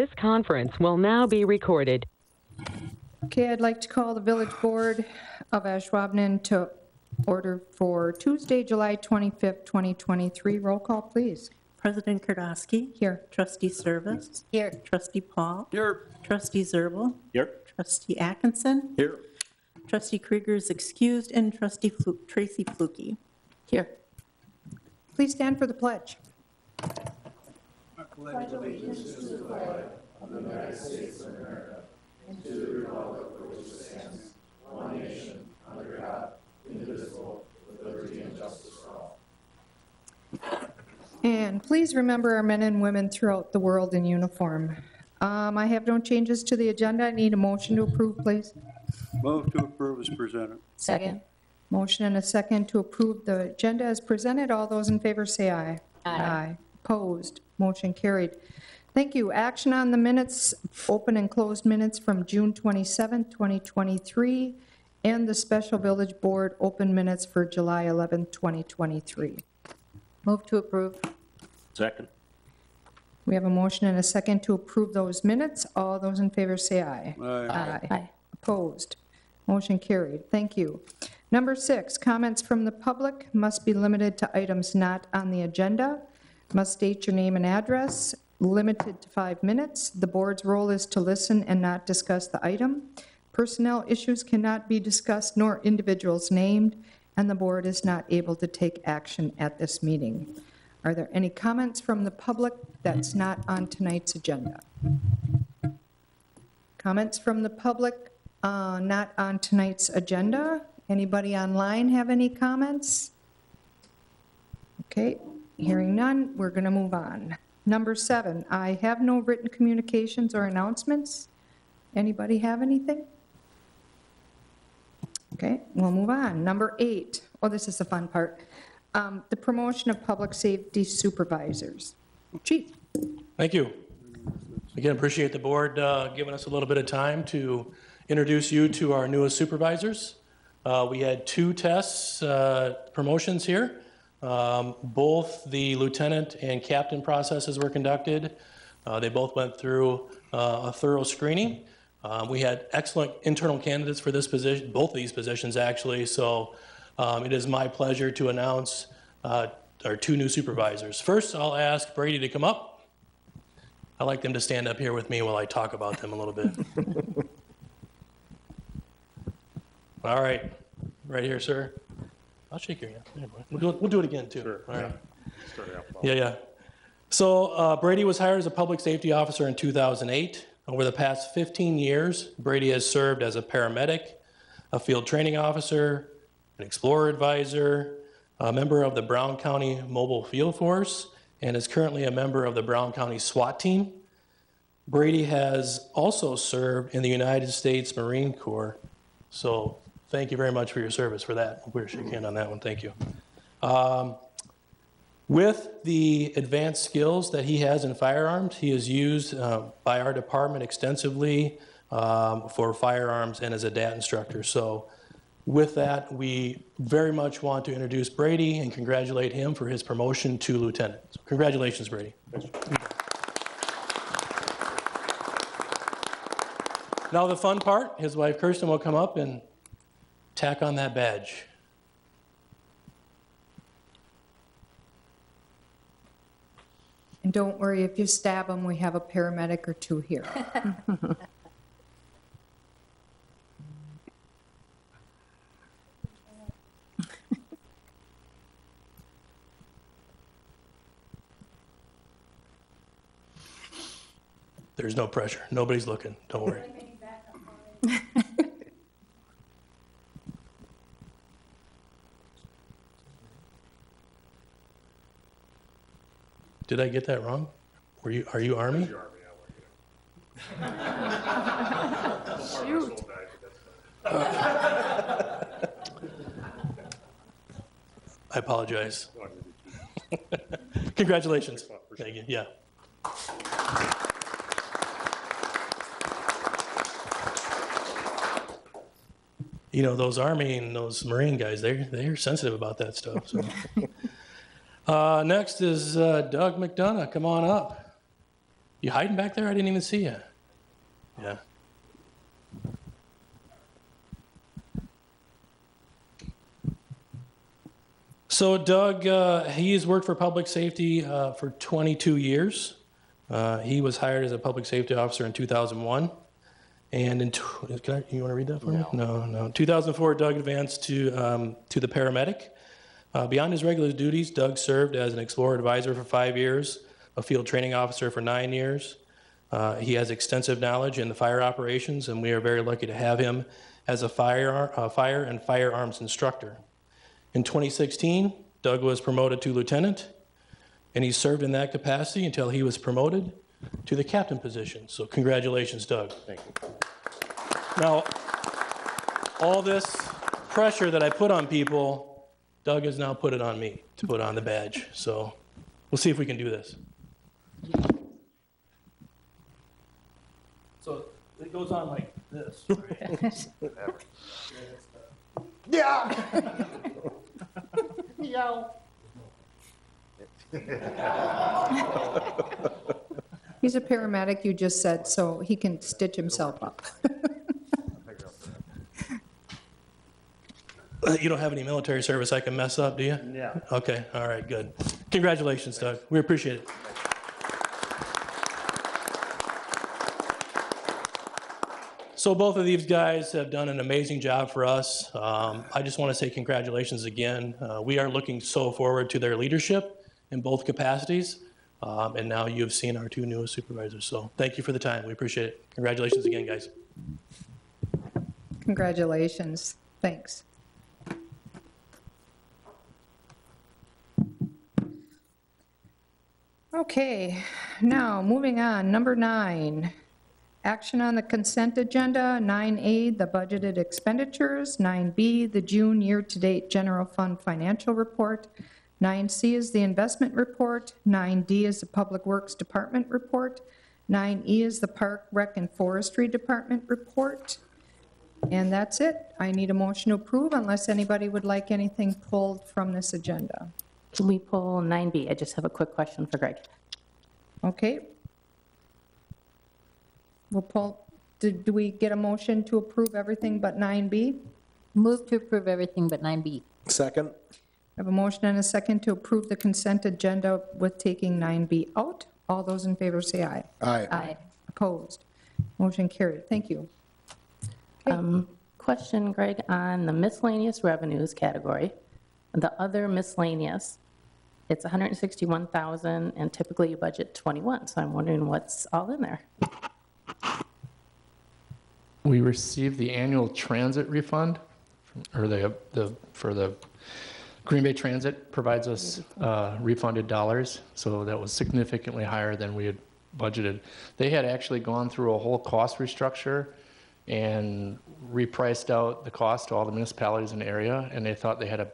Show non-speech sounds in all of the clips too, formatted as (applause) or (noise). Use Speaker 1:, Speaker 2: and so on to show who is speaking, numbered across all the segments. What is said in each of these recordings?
Speaker 1: This conference will now be recorded.
Speaker 2: Okay, I'd like to call the Village Board of Ashwaubenon to order for Tuesday, July 25th, 2023. Roll call, please.
Speaker 3: President Kardoskee.
Speaker 2: Here.
Speaker 3: Trustee Service. Here. Trustee Paul.
Speaker 4: Here.
Speaker 3: Trustee Zerbal.
Speaker 4: Here.
Speaker 3: Trustee Atkinson.
Speaker 4: Here.
Speaker 3: Trustee Krieger is excused, and Trustee Flu- Tracy Flucke. Here.
Speaker 2: Please stand for the pledge. And please remember our men and women throughout the world in uniform. Um, I have no changes to the agenda. I need a motion to approve, please.
Speaker 4: Move to approve as presented.
Speaker 5: Second.
Speaker 2: Motion and a second to approve the agenda as presented. All those in favor say aye. Aye. Opposed? Motion carried. Thank you. Action on the minutes, open and closed minutes from June 27, 2023, and the Special Village Board open minutes for July 11, 2023.
Speaker 5: Move to approve.
Speaker 4: Second.
Speaker 2: We have a motion and a second to approve those minutes. All those in favor say aye.
Speaker 4: Aye.
Speaker 5: Aye.
Speaker 2: Opposed? Motion carried. Thank you. Number six, comments from the public must be limited to items not on the agenda, must state your name and address, limited to five minutes. The board's role is to listen and not discuss the item. Personnel issues cannot be discussed nor individuals named, and the board is not able to take action at this meeting. Are there any comments from the public that's not on tonight's agenda? Comments from the public, uh, not on tonight's agenda? Anybody online have any comments? Okay, hearing none, we're going to move on. Number seven, I have no written communications or announcements. Anybody have anything? Okay, we'll move on. Number eight, oh, this is the fun part. Um, The promotion of public safety supervisors. Chief?
Speaker 6: Thank you. Again, appreciate the board uh, giving us a little bit of time to introduce you to our newest supervisors. Uh, We had two tests, uh, promotions here. Um, Both the lieutenant and captain processes were conducted. Uh, They both went through uh, a thorough screening. Um, We had excellent internal candidates for this position, both of these positions, actually. So um, it is my pleasure to announce uh, our two new supervisors. First, I'll ask Brady to come up. I'd like them to stand up here with me while I talk about them a little bit. (laughs) All right, right here, sir. I'll shake your hand. We'll do it, we'll do it again, too. All right. Yeah, yeah. So uh, Brady was hired as a public safety officer in 2008. Over the past 15 years, Brady has served as a paramedic, a field training officer, an explorer advisor, a member of the Brown County Mobile Field Force, and is currently a member of the Brown County SWAT team. Brady has also served in the United States Marine Corps. So thank you very much for your service for that. We're shaking hand on that one. Thank you. Um, with the advanced skills that he has in firearms, he is used uh, by our department extensively um, for firearms and as a DAAT instructor. So with that, we very much want to introduce Brady and congratulate him for his promotion to lieutenant. So congratulations, Brady. Now the fun part, his wife Kirsten will come up and tack on that badge.
Speaker 2: And don't worry, if you stab them, we have a paramedic or two here. (laughs)
Speaker 6: There's no pressure. Nobody's looking. Don't worry. (laughs) (laughs) Did I get that wrong? Were you, are you Army?
Speaker 5: Shoot. (laughs)
Speaker 6: I apologize. (laughs) Congratulations. Thank you, yeah. You know, those Army and those Marine guys, they're, they're sensitive about that stuff, so. (laughs) Uh, next is uh, Doug McDonough, come on up. You hiding back there? I didn't even see you. Yeah. So Doug, uh, has worked for public safety uh, for 22 years. Uh, he was hired as a public safety officer in 2001. And in, tw- can I, you want to read that for me? No, no. 2004, Doug advanced to, um, to the paramedic. Uh, beyond his regular duties, Doug served as an Explorer advisor for five years, a field training officer for nine years. Uh, he has extensive knowledge in the fire operations, and we are very lucky to have him as a fire, uh, fire and firearms instructor. In 2016, Doug was promoted to lieutenant, and he served in that capacity until he was promoted to the captain position. So congratulations, Doug. Thank you. Now, all this pressure that I put on people, Doug has now put it on me to put on the badge. So we'll see if we can do this. So it goes on like this. Right? (laughs) (laughs)
Speaker 2: He's a paramedic, you just said, so he can stitch himself up. (laughs)
Speaker 6: You don't have any military service I can mess up, do you?
Speaker 4: Yeah.
Speaker 6: Okay, all right, good. Congratulations, Doug. We appreciate it. So both of these guys have done an amazing job for us. Um, I just want to say congratulations again. Uh, we are looking so forward to their leadership in both capacities. Um, and now you have seen our two newest supervisors. So thank you for the time. We appreciate it. Congratulations again, guys.
Speaker 2: Congratulations, thanks. Okay, now, moving on, number nine, action on the consent agenda, 9A, the budgeted expenditures, 9B, the June year-to-date general fund financial report, 9C is the investment report, 9D is the Public Works Department report, 9E is the Park, Rec, and Forestry Department report, and that's it. I need a motion to approve unless anybody would like anything pulled from this agenda.
Speaker 3: Can we pull 9B? I just have a quick question for Greg.
Speaker 2: Okay? We'll pull, do do we get a motion to approve everything but 9B?
Speaker 5: Move to approve everything but 9B.
Speaker 7: Second?
Speaker 2: I have a motion and a second to approve the consent agenda with taking 9B out. All those in favor say aye.
Speaker 7: Aye.
Speaker 5: Aye.
Speaker 2: Opposed? Motion carried. Thank you.
Speaker 3: Um, Question, Greg, on the miscellaneous revenues category, the other miscellaneous, it's 161,000 and typically you budget 21, so I'm wondering what's all in there?
Speaker 8: We received the annual transit refund, or the, the, for the, Green Bay Transit provides us uh, refunded dollars, so that was significantly higher than we had budgeted. They had actually gone through a whole cost restructure and repriced out the cost to all the municipalities in the area, and they thought they had a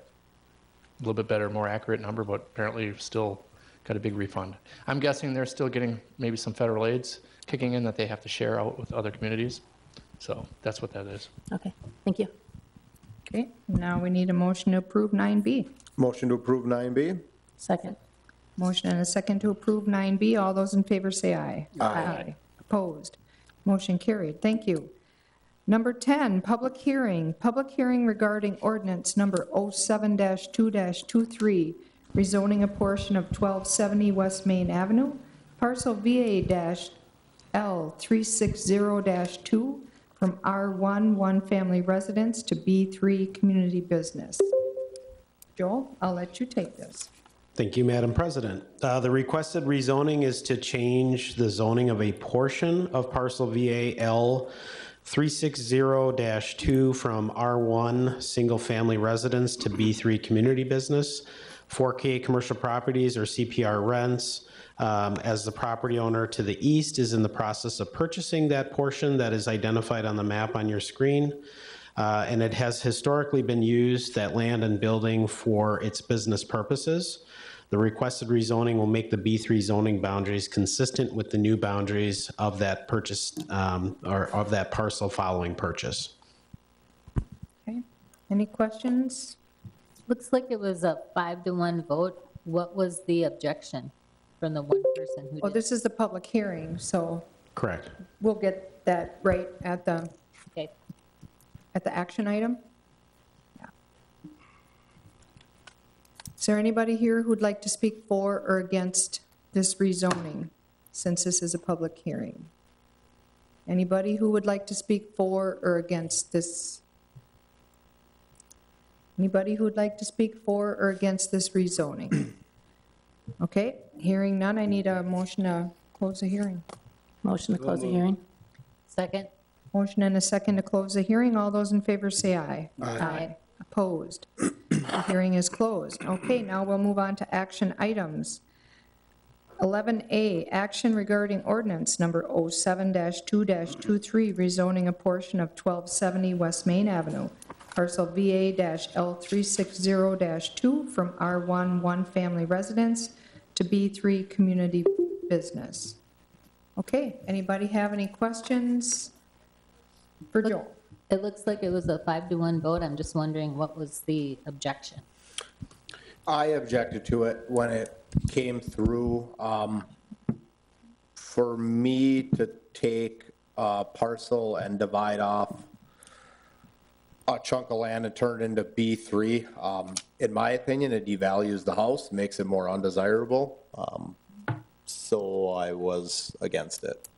Speaker 8: little bit better, more accurate number, but apparently still got a big refund. I'm guessing they're still getting maybe some federal aids kicking in that they have to share out with other communities. So that's what that is.
Speaker 3: Okay, thank you.
Speaker 2: Okay, now we need a motion to approve 9B.
Speaker 7: Motion to approve 9B?
Speaker 3: Second.
Speaker 2: Motion and a second to approve 9B. All those in favor say aye.
Speaker 3: Aye.
Speaker 2: Opposed? Motion carried. Thank you. Number 10, public hearing. Public hearing regarding ordinance number 07-2-23, rezoning a portion of 1270 West Main Avenue, parcel VA-L360-2 from R1 One Family Residence to B3 Community Business. Joel, I'll let you take this.
Speaker 9: Thank you, Madam President. Uh, The requested rezoning is to change the zoning of a portion of parcel VAL 360-2 from R1 Single Family Residence to B3 Community Business. 4K Commercial Properties or CPR Rents, um, as the property owner to the east is in the process of purchasing that portion that is identified on the map on your screen. Uh, and it has historically been used, that land and building, for its business purposes. The requested rezoning will make the B3 zoning boundaries consistent with the new boundaries of that purchase, um, or of that parcel following purchase.
Speaker 2: Okay, any questions?
Speaker 5: Looks like it was a five to one vote. What was the objection from the one person who
Speaker 2: Oh,
Speaker 5: did.
Speaker 2: this is the public hearing, so
Speaker 9: Correct.
Speaker 2: we'll get that right at the,
Speaker 5: Okay.
Speaker 2: at the action item? Is there anybody here who'd like to speak for or against this rezoning, since this is a public hearing? Anybody who would like to speak for or against this? Anybody who would like to speak for or against this rezoning? (clears throat) Okay, hearing none, I need a motion to close the hearing.
Speaker 3: Motion to close the hearing?
Speaker 5: Second?
Speaker 2: Motion and a second to close the hearing. All those in favor say aye.
Speaker 5: Aye.
Speaker 2: Opposed? (clears throat) The hearing is closed. Okay, now we'll move on to action items. 11A, action regarding ordinance number 07-2-23, rezoning a portion of 1270 West Main Avenue, parcel VA-L360-2 from R1 One Family Residence to B3 Community Business. Okay, anybody have any questions for Joe?
Speaker 5: It looks like it was a five to one vote. I'm just wondering what was the objection?
Speaker 7: I objected to it when it came through. Um, For me to take a parcel and divide off a chunk of land and turn it into B3, um, in my opinion, it devalues the house, makes it more undesirable. Um, So I was against it.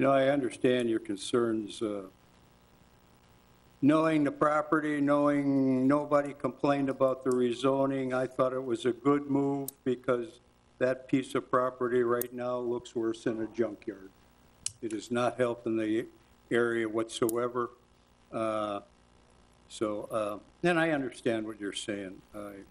Speaker 4: You know, I understand your concerns, uh, knowing the property, knowing nobody complained about the rezoning, I thought it was a good move because that piece of property right now looks worse than a junkyard. It is not helping the area whatsoever. Uh, So, uh, and I understand what you're saying. I-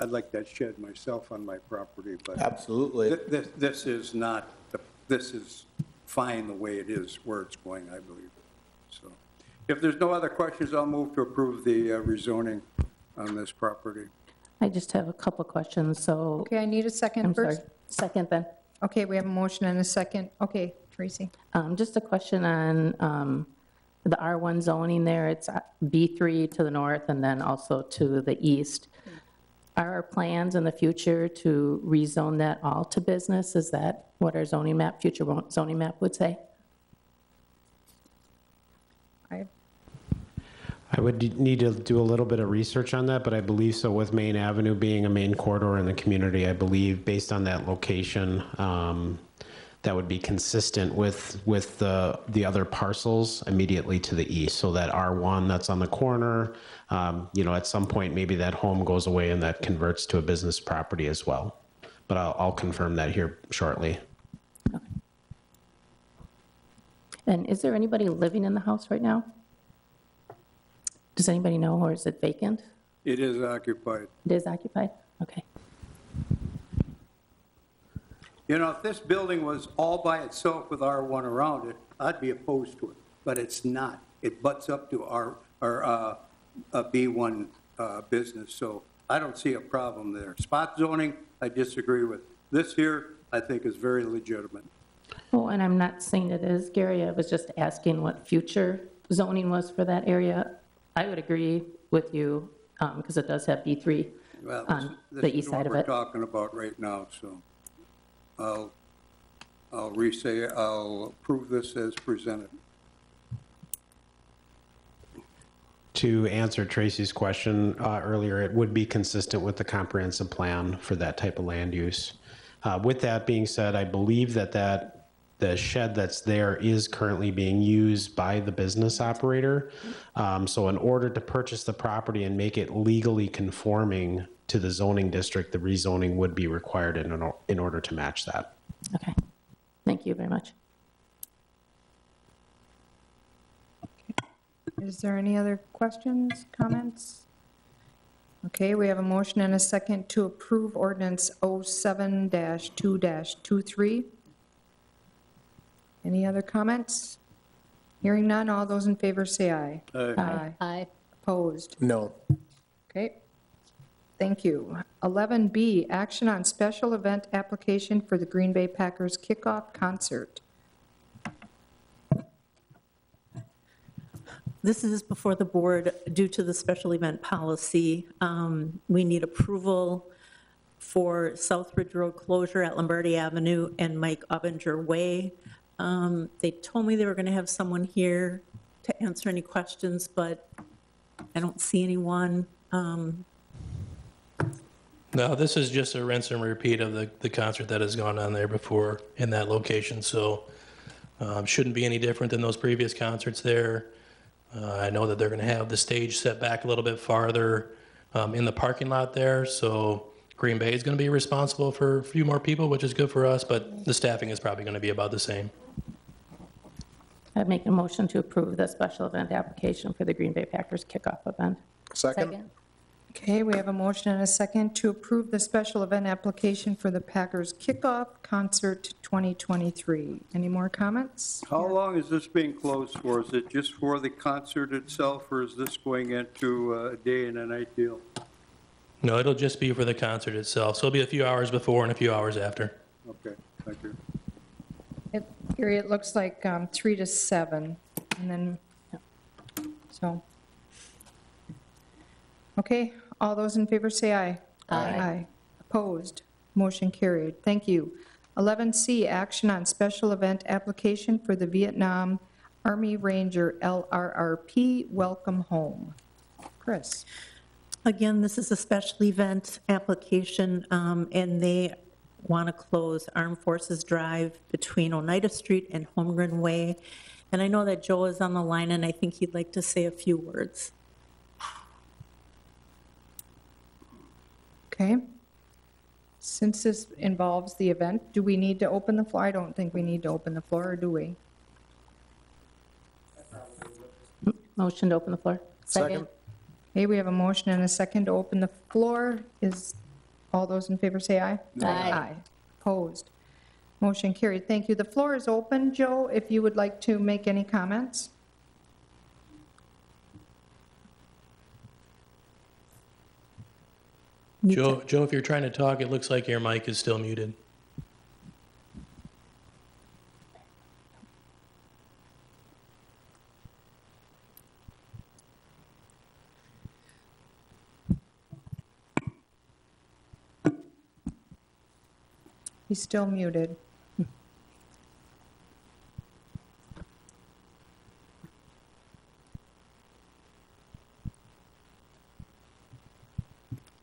Speaker 4: I'd like that shed myself on my property, but.
Speaker 7: Absolutely.
Speaker 4: Th- This, this is not, the- this is fine the way it is, where it's going, I believe. So, if there's no other questions, I'll move to approve the uh, rezoning on this property.
Speaker 3: I just have a couple questions, so,
Speaker 2: Okay, I need a second
Speaker 3: I'm sorry.
Speaker 2: first.
Speaker 3: Second then.
Speaker 2: Okay, we have a motion and a second. Okay, Tracy.
Speaker 3: Um, Just a question on um, the R1 zoning there, it's uh, B3 to the north and then also to the east. Are our plans in the future to rezone that all to business? Is that what our zoning map, future zoning map would say?
Speaker 2: I,
Speaker 9: I would need to do a little bit of research on that, but I believe so with Main Avenue being a main corridor in the community, I believe based on that location, um, that would be consistent with, with the, the other parcels immediately to the east. So that R1 that's on the corner, um, you know, at some point, maybe that home goes away and that converts to a business property as well. But I'll, I'll confirm that here shortly. Okay.
Speaker 3: And is there anybody living in the house right now? Does anybody know, or is it vacant?
Speaker 4: It is occupied.
Speaker 3: It is occupied? Okay.
Speaker 4: You know, if this building was all by itself with R1 around it, I'd be opposed to it, but it's not. It butts up to our, our uh, uh, B1 uh, business, so I don't see a problem there. Spot zoning, I disagree with. This here, I think is very legitimate.
Speaker 3: Oh, and I'm not saying it is, Gary, I was just asking what future zoning was for that area. I would agree with you, because it does have B3
Speaker 4: Well, this-
Speaker 3: on
Speaker 4: this
Speaker 3: the
Speaker 4: is
Speaker 3: east
Speaker 4: what
Speaker 3: side of it.
Speaker 4: we're talking about right now, so I'll, I'll re-say, I'll approve this as presented.
Speaker 9: To answer Tracy's question uh, earlier, it would be consistent with the comprehensive plan for that type of land use. Uh, With that being said, I believe that that, the shed that's there is currently being used by the business operator. Um, So in order to purchase the property and make it legally conforming to the zoning district, the rezoning would be required in, or- in order to match that.
Speaker 3: Okay, thank you very much.
Speaker 2: is there any other questions, comments? Okay, we have a motion and a second to approve ordinance 07-2-23. Any other comments? Hearing none, all those in favor say aye.
Speaker 4: Uh,
Speaker 5: Aye.
Speaker 2: Opposed?
Speaker 7: No.
Speaker 2: Okay. Thank you. 11B, action on special event application for the Green Bay Packers kickoff concert.
Speaker 10: This is before the board due to the special event policy. Um, We need approval for Southridge Road closure at Lombardi Avenue and Mike Obinger Way. Um, They told me they were going to have someone here to answer any questions, but I don't see anyone. Um,
Speaker 6: No, this is just a rinse and repeat of the, the concert that has gone on there before in that location, so um, shouldn't be any different than those previous concerts there. Uh, I know that they're going to have the stage set back a little bit farther um, in the parking lot there, so Green Bay is going to be responsible for a few more people, which is good for us, but the staffing is probably going to be about the same.
Speaker 3: I'd make a motion to approve the special event application for the Green Bay Packers kickoff event.
Speaker 5: Second.
Speaker 2: Okay, we have a motion and a second to approve the special event application for the Packers Kickoff Concert 2023. Any more comments?
Speaker 4: How long is this being closed for? Is it just for the concert itself, or is this going into a day and a night deal?
Speaker 6: No, it'll just be for the concert itself, so it'll be a few hours before and a few hours after.
Speaker 4: Okay, thank you.
Speaker 2: It, Gary, it looks like um, 3 to 7, and then, so. Okay, all those in favor say aye. Aye. Opposed? Motion carried. Thank you. 11C, action on special event application for the Vietnam Army Ranger LRRP Welcome Home. Chris?
Speaker 10: Again, this is a special event application, um, and they want to close Armed Forces Drive between Oneida Street and Holmgren Way. And I know that Joe is on the line, and I think he'd like to say a few words.
Speaker 2: Okay. Since this involves the event, do we need to open the floor? I don't think we need to open the floor, or do we?
Speaker 3: Motion to open the floor.
Speaker 5: Second.
Speaker 2: Okay, we have a motion and a second to open the floor. Is, all those in favor say aye?
Speaker 5: Aye.
Speaker 2: Opposed? Motion carried. Thank you. The floor is open. Joe, if you would like to make any comments?
Speaker 6: Joe, Joe, if you're trying to talk, it looks like your mic is still muted.
Speaker 2: He's still muted.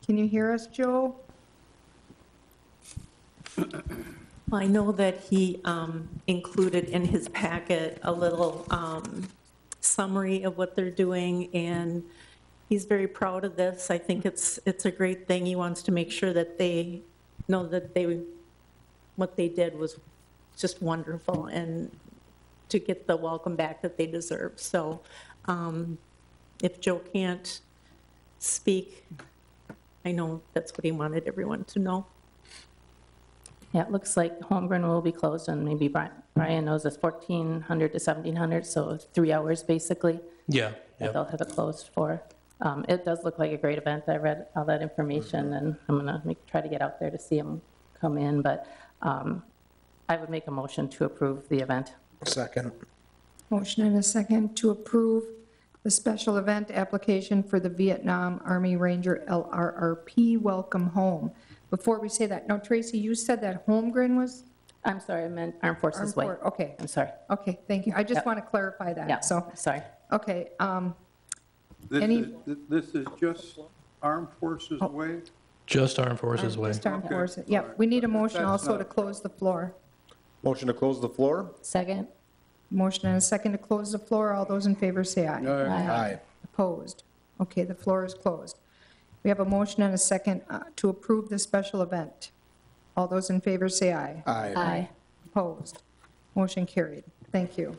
Speaker 2: Can you hear us, Joe?
Speaker 10: I know that he um, included in his packet a little um, summary of what they're doing, and he's very proud of this. I think it's, it's a great thing. He wants to make sure that they know that they, what they did was just wonderful, and to get the welcome back that they deserve. So um, if Joe can't speak, I know that's what he wanted everyone to know.
Speaker 3: Yeah, it looks like Holmgren will be closed, and maybe Bri- Brian knows it's 1,400 to 1,700, so three hours basically
Speaker 6: Yeah,
Speaker 3: that
Speaker 6: yeah.
Speaker 3: they'll have it closed for. Um, It does look like a great event. I read all that information, and I'm going to try to get out there to see them come in, but um, I would make a motion to approve the event.
Speaker 7: Second.
Speaker 2: Motion and a second to approve the special event application for the Vietnam Army Ranger LRRP Welcome Home. Before we say that, no, Tracy, you said that Holmgren was?
Speaker 3: I'm sorry, I meant Armed Forces
Speaker 2: Armed
Speaker 3: Way.
Speaker 2: For- Okay,
Speaker 3: I'm sorry.
Speaker 2: okay, thank you. I just
Speaker 3: Yep.
Speaker 2: want to clarify
Speaker 3: Yeah,
Speaker 2: that, so,
Speaker 3: sorry.
Speaker 2: okay. um,
Speaker 4: This
Speaker 2: Any-
Speaker 4: is, this is just Armed Forces Way?
Speaker 6: Just Armed Forces Way.
Speaker 2: Just Armed
Speaker 4: Okay.
Speaker 2: Forces, yeah, we need a motion
Speaker 4: That's
Speaker 2: also
Speaker 4: not-
Speaker 2: to close the floor.
Speaker 7: Motion to close the floor?
Speaker 5: Second.
Speaker 2: Motion and a second to close the floor. All those in favor say aye.
Speaker 7: Aye.
Speaker 2: Opposed? Okay, the floor is closed. We have a motion and a second uh, to approve the special event. All those in favor say aye.
Speaker 7: Aye.
Speaker 5: Aye.
Speaker 2: Opposed? Motion carried. Thank you.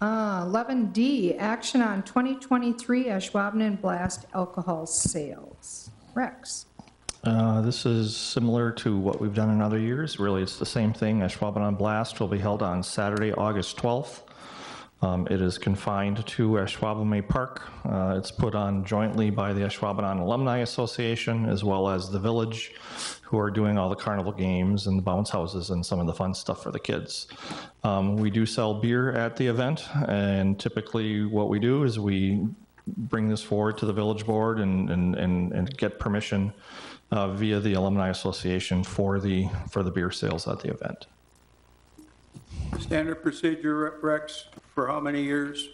Speaker 2: Uh, 11D, action on 2023 Ashwaubenon Blast alcohol sales. Rex?
Speaker 11: Uh, This is similar to what we've done in other years. Really, it's the same thing. Ashwaubenon Blast will be held on Saturday, August 12th. Um, It is confined to Ashwaubenon Park. Uh, It's put on jointly by the Ashwaubenon Alumni Association as well as the village, who are doing all the carnival games and the bounce houses and some of the fun stuff for the kids. Um, We do sell beer at the event, and typically what we do is we bring this forward to the village board and, and, and and get permission uh, via the Alumni Association for the, for the beer sales at the event.
Speaker 4: Standard procedure, Rex, for how many years?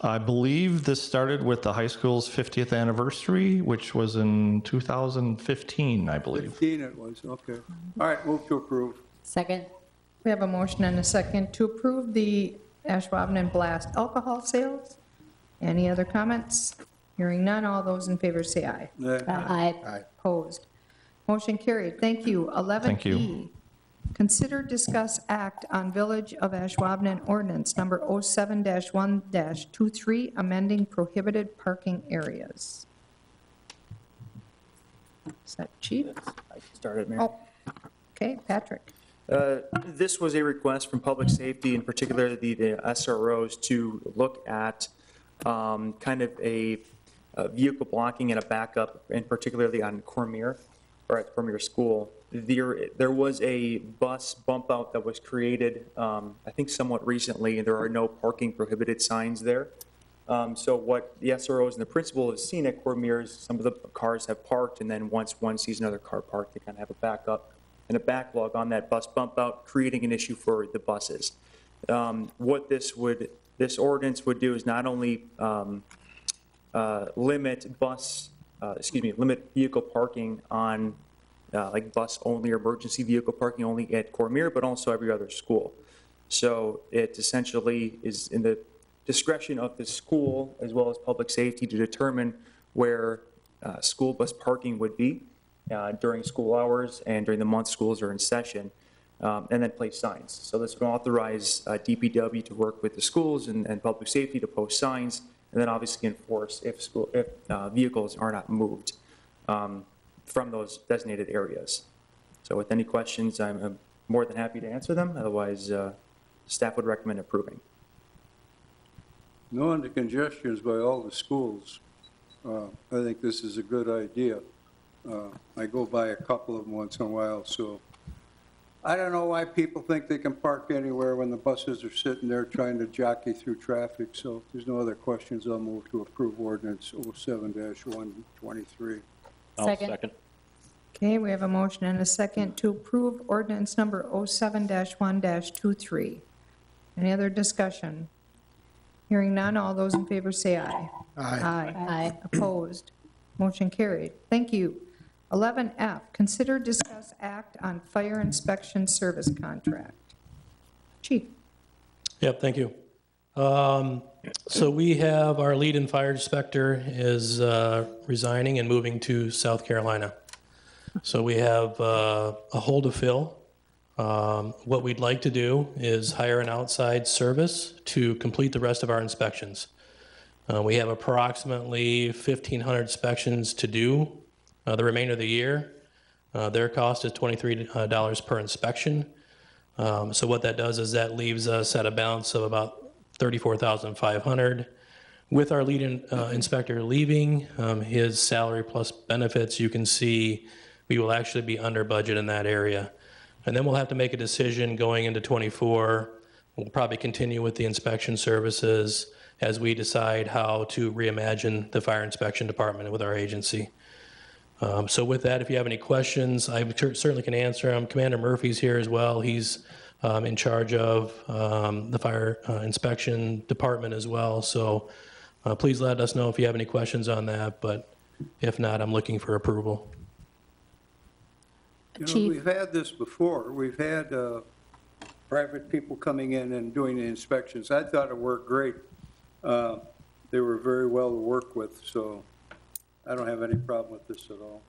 Speaker 11: I believe this started with the high school's 50th anniversary, which was in 2015, I believe.
Speaker 4: 15 it was, okay. All right, move to approve.
Speaker 5: Second?
Speaker 2: We have a motion and a second to approve the Ashwaubenon and Blast alcohol sales. Any other comments? Hearing none, all those in favor say aye.
Speaker 5: Aye.
Speaker 2: Opposed. Motion carried. Thank you. 11E.
Speaker 11: Thank you.
Speaker 2: Consider, discuss, act on Village of Ashwaubenon ordinance number 07-1-23, amending prohibited parking areas. Is that Chief?
Speaker 12: I can start it, Mayor.
Speaker 2: Oh, okay, Patrick.
Speaker 12: Uh, This was a request from Public Safety, in particular the the SROs, to look at um, kind of a a vehicle blocking and a backup, and particularly on Cormier, or at Cormier School. There, there was a bus bump out that was created, um, I think somewhat recently, and there are no parking prohibited signs there. Um, So what the SROs and the principal have seen at Cormier is some of the cars have parked, and then once one sees another car parked, they kind of have a backup and a backlog on that bus bump out, creating an issue for the buses. Um, What this would, this ordinance would do is not only um, uh, limit bus, uh, excuse me, limit vehicle parking on, uh, like bus-only or emergency vehicle parking only at Cormier, but also every other school. So it essentially is in the discretion of the school as well as public safety to determine where uh, school bus parking would be uh, during school hours and during the month schools are in session, um, and then place signs. So this would authorize DPW to work with the schools and, and public safety to post signs, and then obviously enforce if school, if uh, vehicles are not moved um, from those designated areas. So with any questions, I'm more than happy to answer them. Otherwise, uh, staff would recommend approving.
Speaker 4: Knowing the congestions by all the schools, uh, I think this is a good idea. Uh, I go by a couple of them once in a while, so I don't know why people think they can park anywhere when the buses are sitting there trying to jockey through traffic. So if there's no other questions, I'll move to approve ordinance 07-123.
Speaker 5: Second?
Speaker 2: Okay, we have a motion and a second to approve ordinance number 07-1-23. Any other discussion? Hearing none, all those in favor say aye. Aye.
Speaker 5: Aye.
Speaker 2: Opposed? Motion carried. Thank you. 11F, consider, discuss, act on fire inspection service contract. Chief?
Speaker 6: Yep, thank you. Um, So we have, our lead and fire inspector is uh, resigning and moving to South Carolina. So we have uh, a hole to fill. Um, What we'd like to do is hire an outside service to complete the rest of our inspections. Uh, We have approximately 1,500 inspections to do uh, the remainder of the year. Uh, Their cost is $23 per inspection. Um, So what that does is that leaves us at a balance of about 34,500. With our lead in- uh, inspector leaving, um, his salary plus benefits, you can see we will actually be under budget in that area. And then we'll have to make a decision going into '24. We'll probably continue with the inspection services as we decide how to reimagine the fire inspection department with our agency. Um, So with that, if you have any questions, I certainly can answer them. Commander Murphy's here as well. He's um, in charge of um, the fire uh, inspection department as well. So uh, please let us know if you have any questions on that, but if not, I'm looking for approval.
Speaker 4: You know,
Speaker 5: Chief?
Speaker 4: we've had this before. We've had uh, private people coming in and doing the inspections. I thought it worked great. Uh, They were very well to work with, so I don't have any problem with this at all.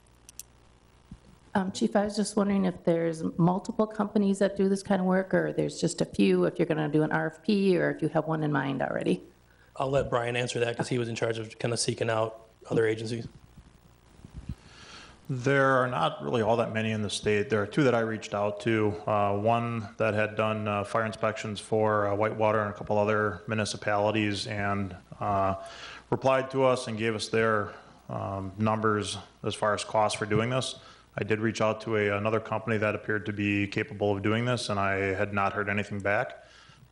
Speaker 3: Um, Chief, I was just wondering if there's multiple companies that do this kind of work, or there's just a few, if you're going to do an RFP, or if you have one in mind already?
Speaker 6: I'll let Brian answer that because he was in charge of kind of seeking out other agencies.
Speaker 13: There are not really all that many in the state. There are two that I reached out to. Uh, One that had done uh, fire inspections for uh, Whitewater and a couple other municipalities and uh, replied to us and gave us their um, numbers as far as costs for doing this. I did reach out to a, another company that appeared to be capable of doing this, and I had not heard anything back.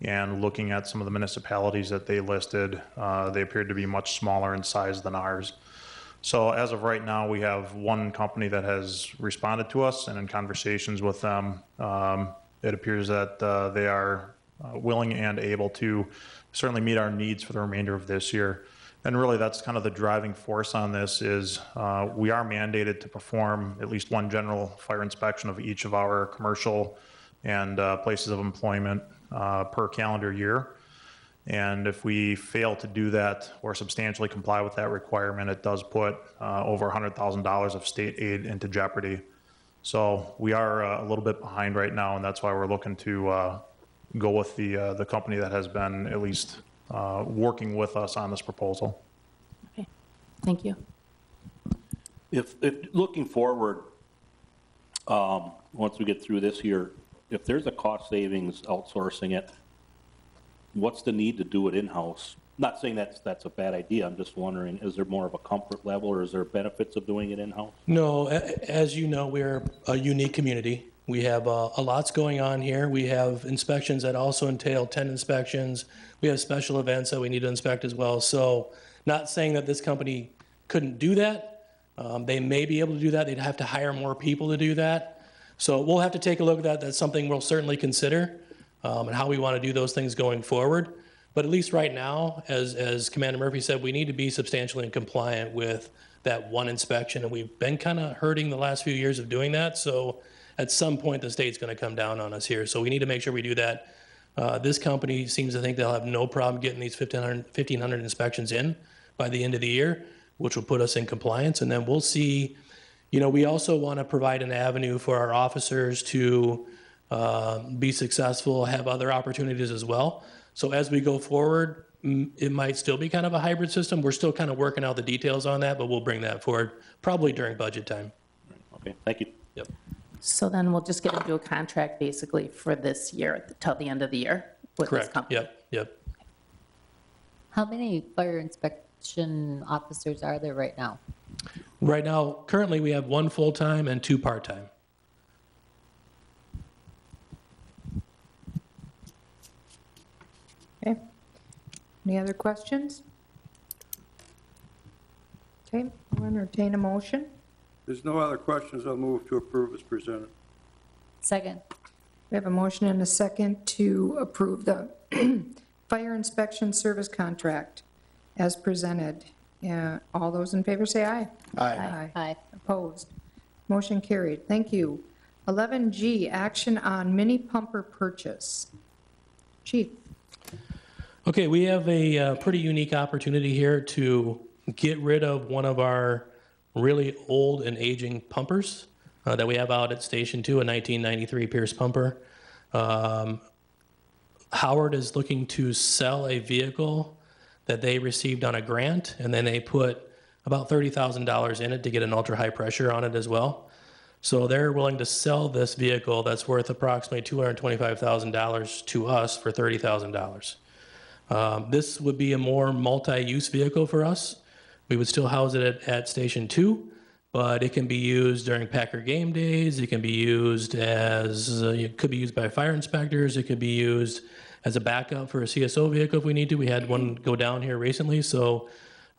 Speaker 13: And looking at some of the municipalities that they listed, uh, they appeared to be much smaller in size than ours. So as of right now, we have one company that has responded to us, and in conversations with them, um, it appears that uh, they are uh, willing and able to certainly meet our needs for the remainder of this year. And really, that's kind of the driving force on this is uh, we are mandated to perform at least one general fire inspection of each of our commercial and uh, places of employment uh, per calendar year. And if we fail to do that or substantially comply with that requirement, it does put uh, over $100,000 of state aid into jeopardy. So we are uh, a little bit behind right now, and that's why we're looking to uh, go with the, the company that has been at least uh, working with us on this proposal.
Speaker 3: Okay, thank you.
Speaker 14: If, if, looking forward, um, once we get through this year, if there's a cost savings outsourcing it, what's the need to do it in-house? Not saying that's, that's a bad idea, I'm just wondering, is there more of a comfort level, or is there benefits of doing it in-house?
Speaker 6: No, as you know, we're a unique community. We have uh, a lots going on here. We have inspections that also entail 10 inspections. We have special events that we need to inspect as well. So not saying that this company couldn't do that. Um, They may be able to do that. They'd have to hire more people to do that. So we'll have to take a look at that. That's something we'll certainly consider um, and how we want to do those things going forward. But at least right now, as, as Commander Murphy said, we need to be substantially compliant with that one inspection. And we've been kind of hurting the last few years of doing that. So at some point, the state's going to come down on us here. So we need to make sure we do that. Uh, This company seems to think they'll have no problem getting these 1,500, 1,500 inspections in by the end of the year, which will put us in compliance. And then we'll see, you know, we also want to provide an avenue for our officers to uh, be successful, have other opportunities as well. So as we go forward, it might still be kind of a hybrid system. We're still kind of working out the details on that, but we'll bring that forward probably during budget time.
Speaker 14: Okay, thank you.
Speaker 6: Yep.
Speaker 3: So then we'll just get into a contract basically for this year, till the end of the year with this
Speaker 6: Correct.
Speaker 3: company?
Speaker 6: Yep, yep.
Speaker 5: How many fire inspection officers are there right now?
Speaker 6: Right now, currently, we have one full-time and two part-time.
Speaker 2: Okay. Any other questions? Okay, I'll entertain a motion.
Speaker 4: There's no other questions, I'll move to approve as presented.
Speaker 5: Second.
Speaker 2: We have a motion and a second to approve the (clears throat) fire inspection service contract as presented. Yeah, All those in favor say aye.
Speaker 7: Aye.
Speaker 5: Aye.
Speaker 2: Opposed? Motion carried. Thank you. 11G, action on mini pumper purchase. Chief?
Speaker 6: Okay, we have a uh, pretty unique opportunity here to get rid of one of our really old and aging pumpers uh, that we have out at Station 2, a 1993 Pierce pumper. Um, Howard is looking to sell a vehicle that they received on a grant, and then they put about $30,000 in it to get an ultra-high pressure on it as well. So they're willing to sell this vehicle that's worth approximately $225,000 to us for $30,000. Um, This would be a more multi-use vehicle for us. We would still house it at, at Station Two, but it can be used during Packer game days. It can be used as, uh, it could be used by fire inspectors. It could be used as a backup for a CSO vehicle if we need to. We had one go down here recently, so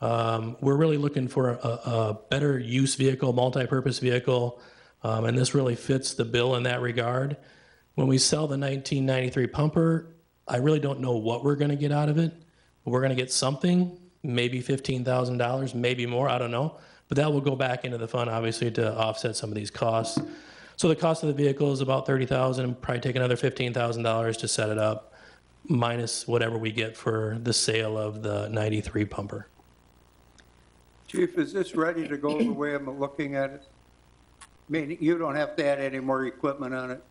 Speaker 6: um, we're really looking for a, a better use vehicle, multi-purpose vehicle, um, and this really fits the bill in that regard. When we sell the 1993 pumper, I really don't know what we're going to get out of it. But we're going to get something, maybe $15,000, maybe more, I don't know. But that will go back into the fund, obviously, to offset some of these costs. So the cost of the vehicle is about 30000 probably take another $15,000 to set it up, minus whatever we get for the sale of the 93 pumper.
Speaker 4: Chief, is this ready to go the way I'm looking at it? Meaning, you don't have to add any more equipment on it?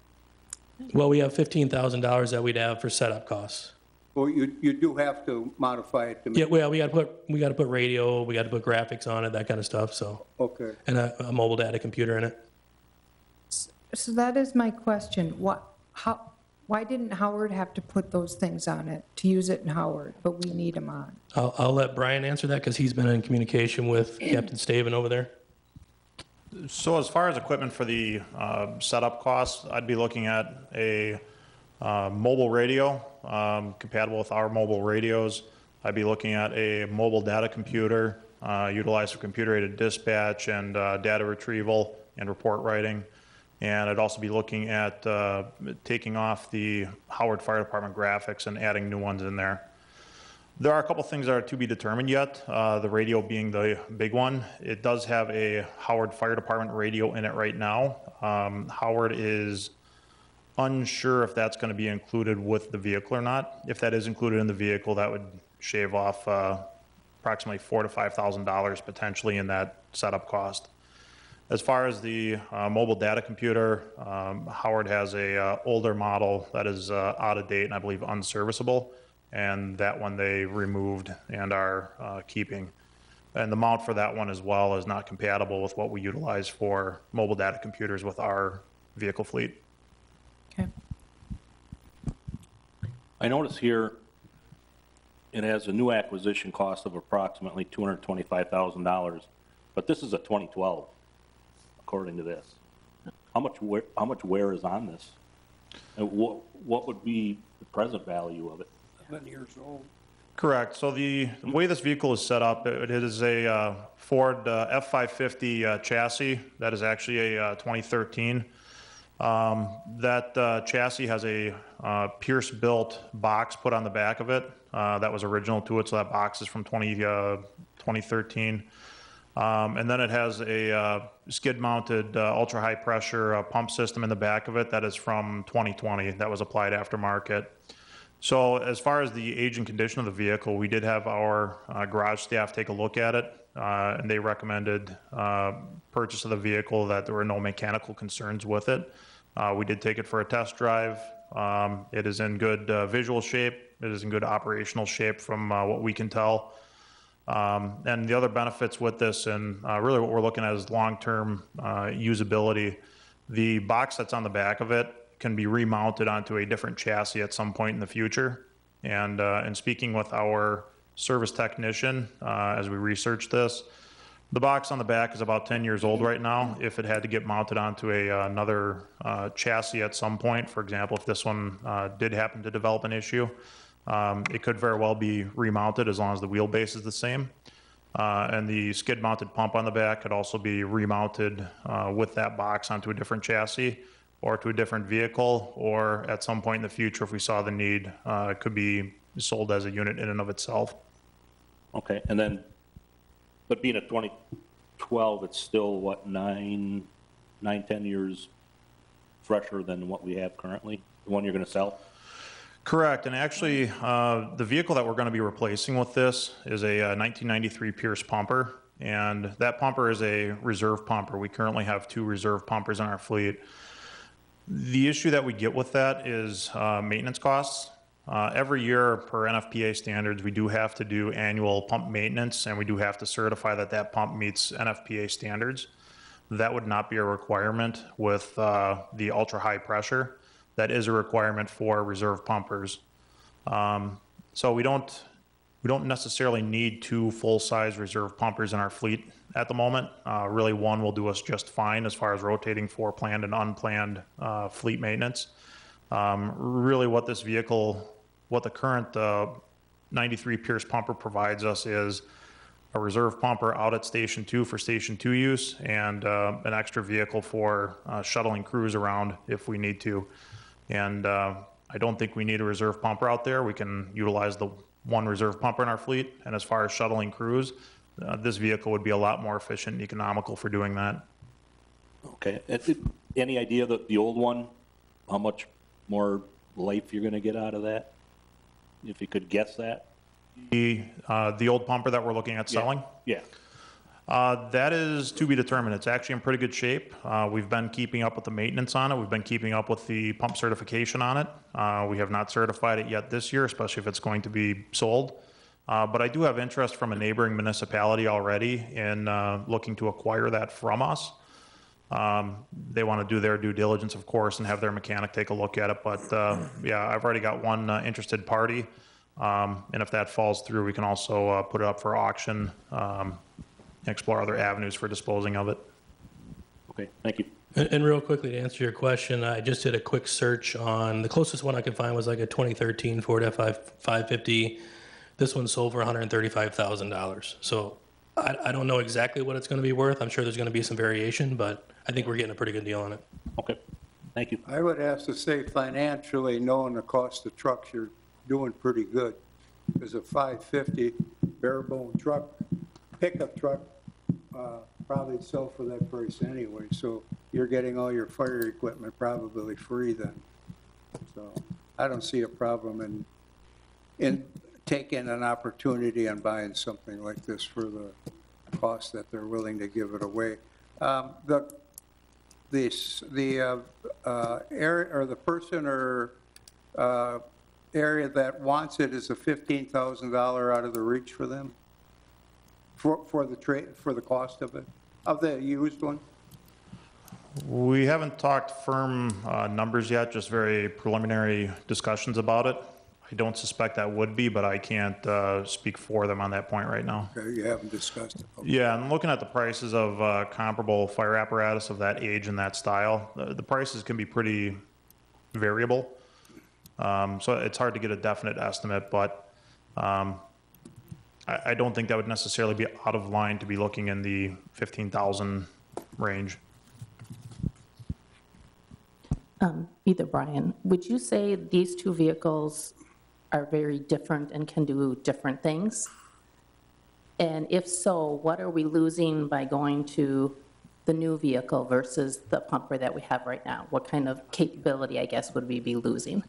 Speaker 6: Well, we have $15,000 that we'd have for setup costs.
Speaker 4: Or you, you do have to modify it to
Speaker 6: Yeah, well, we got to put, we got to put radio, we got to put graphics on it, that kind of stuff, so,
Speaker 4: okay.
Speaker 6: and a, a mobile data computer in it.
Speaker 2: So that is my question. What, how, why didn't Howard have to put those things on it to use it in Howard, but we need them on?
Speaker 6: I'll, I'll let Brian answer that because he's been in communication with (clears throat) Captain Staven over there.
Speaker 13: So as far as equipment for the uh, setup costs, I'd be looking at a uh, mobile radio um, compatible with our mobile radios. I'd be looking at a mobile data computer uh, utilized for computer-aided dispatch and uh, data retrieval and report writing. And I'd also be looking at uh, taking off the Howard Fire Department graphics and adding new ones in there. There are a couple things that are to be determined yet, uh, the radio being the big one. It does have a Howard Fire Department radio in it right now. Um, Howard is unsure if that's going to be included with the vehicle or not. If that is included in the vehicle, that would shave off uh, approximately four to five thousand dollars potentially in that setup cost. As far as the uh, mobile data computer, um, Howard has a uh, older model that is uh, out of date and I believe unserviceable, and that one they removed and are uh, keeping. And the mount for that one as well is not compatible with what we utilize for mobile data computers with our vehicle fleet.
Speaker 10: Okay.
Speaker 14: I notice here, it has a new acquisition cost of approximately $225,000, but this is a 2012, according to this. How much, wear- how much wear is on this? And what, what would be the present value of it?
Speaker 4: Seven years old.
Speaker 13: Correct. So the the way this vehicle is set up, it is a uh, Ford uh, F-550 uh, chassis. That is actually a uh, 2013. Um, That uh, chassis has a uh, Pierce-built box put on the back of it. uh, That was original to it, so that box is from 20, uh, 2013. Um, And then it has a uh, skid-mounted uh, ultra-high pressure pump system in the back of it that is from 2020. That was applied aftermarket. So as far as the age and condition of the vehicle, we did have our garage staff take a look at it, uh, and they recommended uh, purchase of the vehicle, that there were no mechanical concerns with it. Uh, We did take it for a test drive. Um, It is in good uh, visual shape. It is in good operational shape from uh, what we can tell. Um, And the other benefits with this, and uh, really what we're looking at is long-term uh, usability. The box that's on the back of it can be remounted onto a different chassis at some point in the future. And, uh, and speaking with our service technician, uh, as we research this, the box on the back is about 10 years old right now. If it had to get mounted onto a, uh, another uh, chassis at some point, for example, if this one uh, did happen to develop an issue, um, it could very well be remounted as long as the wheelbase is the same. Uh, and the skid mounted pump on the back could also be remounted uh, with that box onto a different chassis or to a different vehicle, or at some point in the future, if we saw the need, uh, it could be sold as a unit in and of itself.
Speaker 14: Okay, and then, but being a 2012, it's still, what, nine, nine, 10 years fresher than what we have currently, the one you're going to sell?
Speaker 13: Correct, and actually, uh, the vehicle that we're going to be replacing with this is a uh, 1993 Pierce pumper, and that pumper is a reserve pumper. We currently have two reserve pumpers in our fleet. The issue that we get with that is uh, maintenance costs. Uh, Every year, per NFPA standards, we do have to do annual pump maintenance, and we do have to certify that that pump meets NFPA standards. That would not be a requirement with uh, the ultra-high pressure. That is a requirement for reserve pumpers. Um, So we don't, we don't necessarily need two full-size reserve pumpers in our fleet at the moment. Uh, Really, one will do us just fine as far as rotating for planned and unplanned uh, fleet maintenance. Um, Really, what this vehicle, what the current uh, 93 Pierce pumper provides us is a reserve pumper out at Station 2 for Station 2 use, and uh, an extra vehicle for uh, shuttling crews around if we need to. And uh, I don't think we need a reserve pumper out there. We can utilize the one reserve pumper in our fleet, and as far as shuttling crews, uh, this vehicle would be a lot more efficient and economical for doing that.
Speaker 14: Okay, it- any idea that the old one, how much more life you're going to get out of that? If you could guess that?
Speaker 13: The, uh, the old pumper that we're looking at selling?
Speaker 14: Yeah.
Speaker 13: Uh, That is to be determined. It's actually in pretty good shape. Uh, We've been keeping up with the maintenance on it. We've been keeping up with the pump certification on it. Uh, We have not certified it yet this year, especially if it's going to be sold. Uh, But I do have interest from a neighboring municipality already in uh, looking to acquire that from us. Um, They want to do their due diligence, of course, and have their mechanic take a look at it. But uh, yeah, I've already got one uh, interested party. Um, And if that falls through, we can also uh, put it up for auction, um, explore other avenues for disposing of it.
Speaker 14: Okay, thank you.
Speaker 6: And, and real quickly to answer your question, I just did a quick search on the closest one I could find was like a 2013 Ford F5 550. This one sold for $135,000. So I, I don't know exactly what it's going to be worth. I'm sure there's going to be some variation, but I think we're getting a pretty good deal on it.
Speaker 14: Okay, thank you.
Speaker 4: I would have to say financially, knowing the cost of trucks, you're doing pretty good. Because a 550 bare bone truck, pickup truck, uh, probably sell for that price anyway. So you're getting all your fire equipment probably free then. So I don't see a problem in, in taking an opportunity and buying something like this for the cost that they're willing to give it away. Um, The, this, the uh, uh, area, or the person or uh, area that wants it is a $15,000 out of the reach for them? For, for the trade, for the cost of it, of the used one?
Speaker 13: We haven't talked firm uh, numbers yet, just very preliminary discussions about it. I don't suspect that would be, but I can't uh, speak for them on that point right now.
Speaker 4: Okay, You haven't discussed it.
Speaker 13: Yeah, and looking at the prices of uh, comparable fire apparatus of that age and that style, the the prices can be pretty variable. Um, So it's hard to get a definite estimate, but um, I I don't think that would necessarily be out of line to be looking in the 15,000 range.
Speaker 3: Um, Either Brian, would you say these two vehicles are very different and can do different things? And if so, what are we losing by going to the new vehicle versus the pumper that we have right now? What kind of capability, I guess, would we be losing?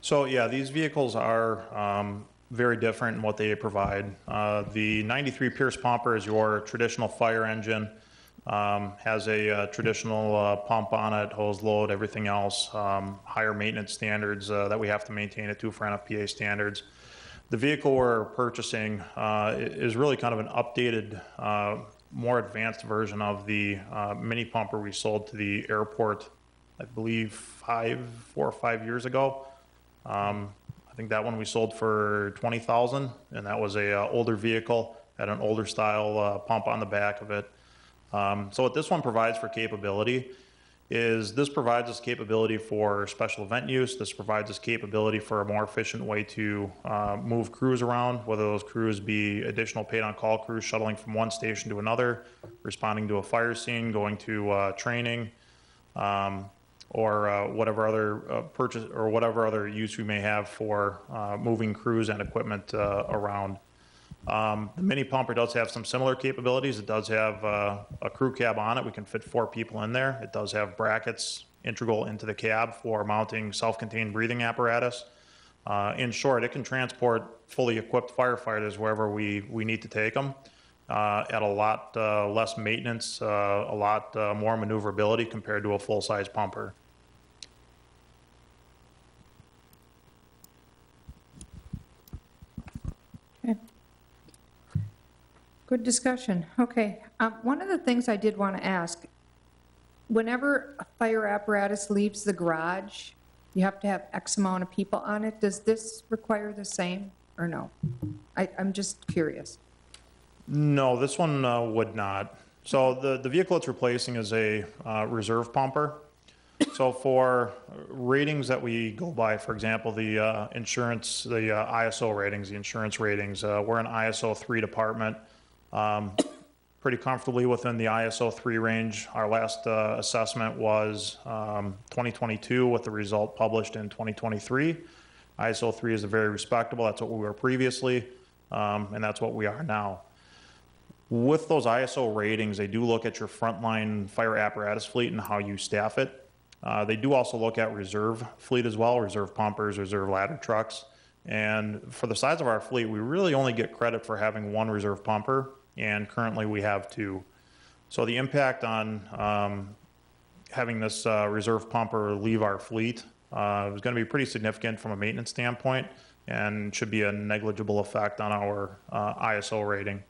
Speaker 13: So, yeah, these vehicles are um, very different in what they provide. Uh, The 93 Pierce pumper is your traditional fire engine, um, has a uh, traditional uh, pump on it, hose load, everything else, um, higher maintenance standards uh, that we have to maintain it to for NFPA standards. The vehicle we're purchasing uh, is really kind of an updated, uh, more advanced version of the mini pumper we sold to the airport, I believe, five, four or five years ago. Um, I think that one we sold for 20,000, and that was a older vehicle, had an older style pump on the back of it. Um, So what this one provides for capability is this provides us capability for special event use. This provides us capability for a more efficient way to uh, move crews around, whether those crews be additional paid-on-call crews shuttling from one station to another, responding to a fire scene, going to uh, training, um, or uh, whatever other uh, purchase, or whatever other use we may have for uh, moving crews and equipment uh, around. Um, The mini pumper does have some similar capabilities. It does have uh, a crew cab on it. We can fit four people in there. It does have brackets integral into the cab for mounting self-contained breathing apparatus. Uh, In short, it can transport fully equipped firefighters wherever we, we need to take them uh, at a lot uh, less maintenance, uh, a lot uh, more maneuverability compared to a full-size pumper.
Speaker 2: Good discussion. Okay. Um, One of the things I did want to ask, whenever a fire apparatus leaves the garage, you have to have X amount of people on it. Does this require the same or no? I, I'm just curious.
Speaker 13: No, this one uh, would not. So the, the vehicle it's replacing is a uh, reserve pumper. So for ratings that we go by, for example, the uh, insurance, the uh, ISO ratings, the insurance ratings, uh, we're an ISO 3 department, um, pretty comfortably within the ISO 3 range. Our last uh, assessment was um, 2022 with the result published in 2023. ISO 3 is a very respectable. That's what we were previously, um, and that's what we are now. With those ISO ratings, they do look at your frontline fire apparatus fleet and how you staff it. Uh, They do also look at reserve fleet as well, reserve pumpers, reserve ladder trucks. And for the size of our fleet, we really only get credit for having one reserve pumper, and currently we have two. So the impact on um, having this uh, reserve pumper leave our fleet uh, is going to be pretty significant from a maintenance standpoint and should be a negligible effect on our uh, ISO rating.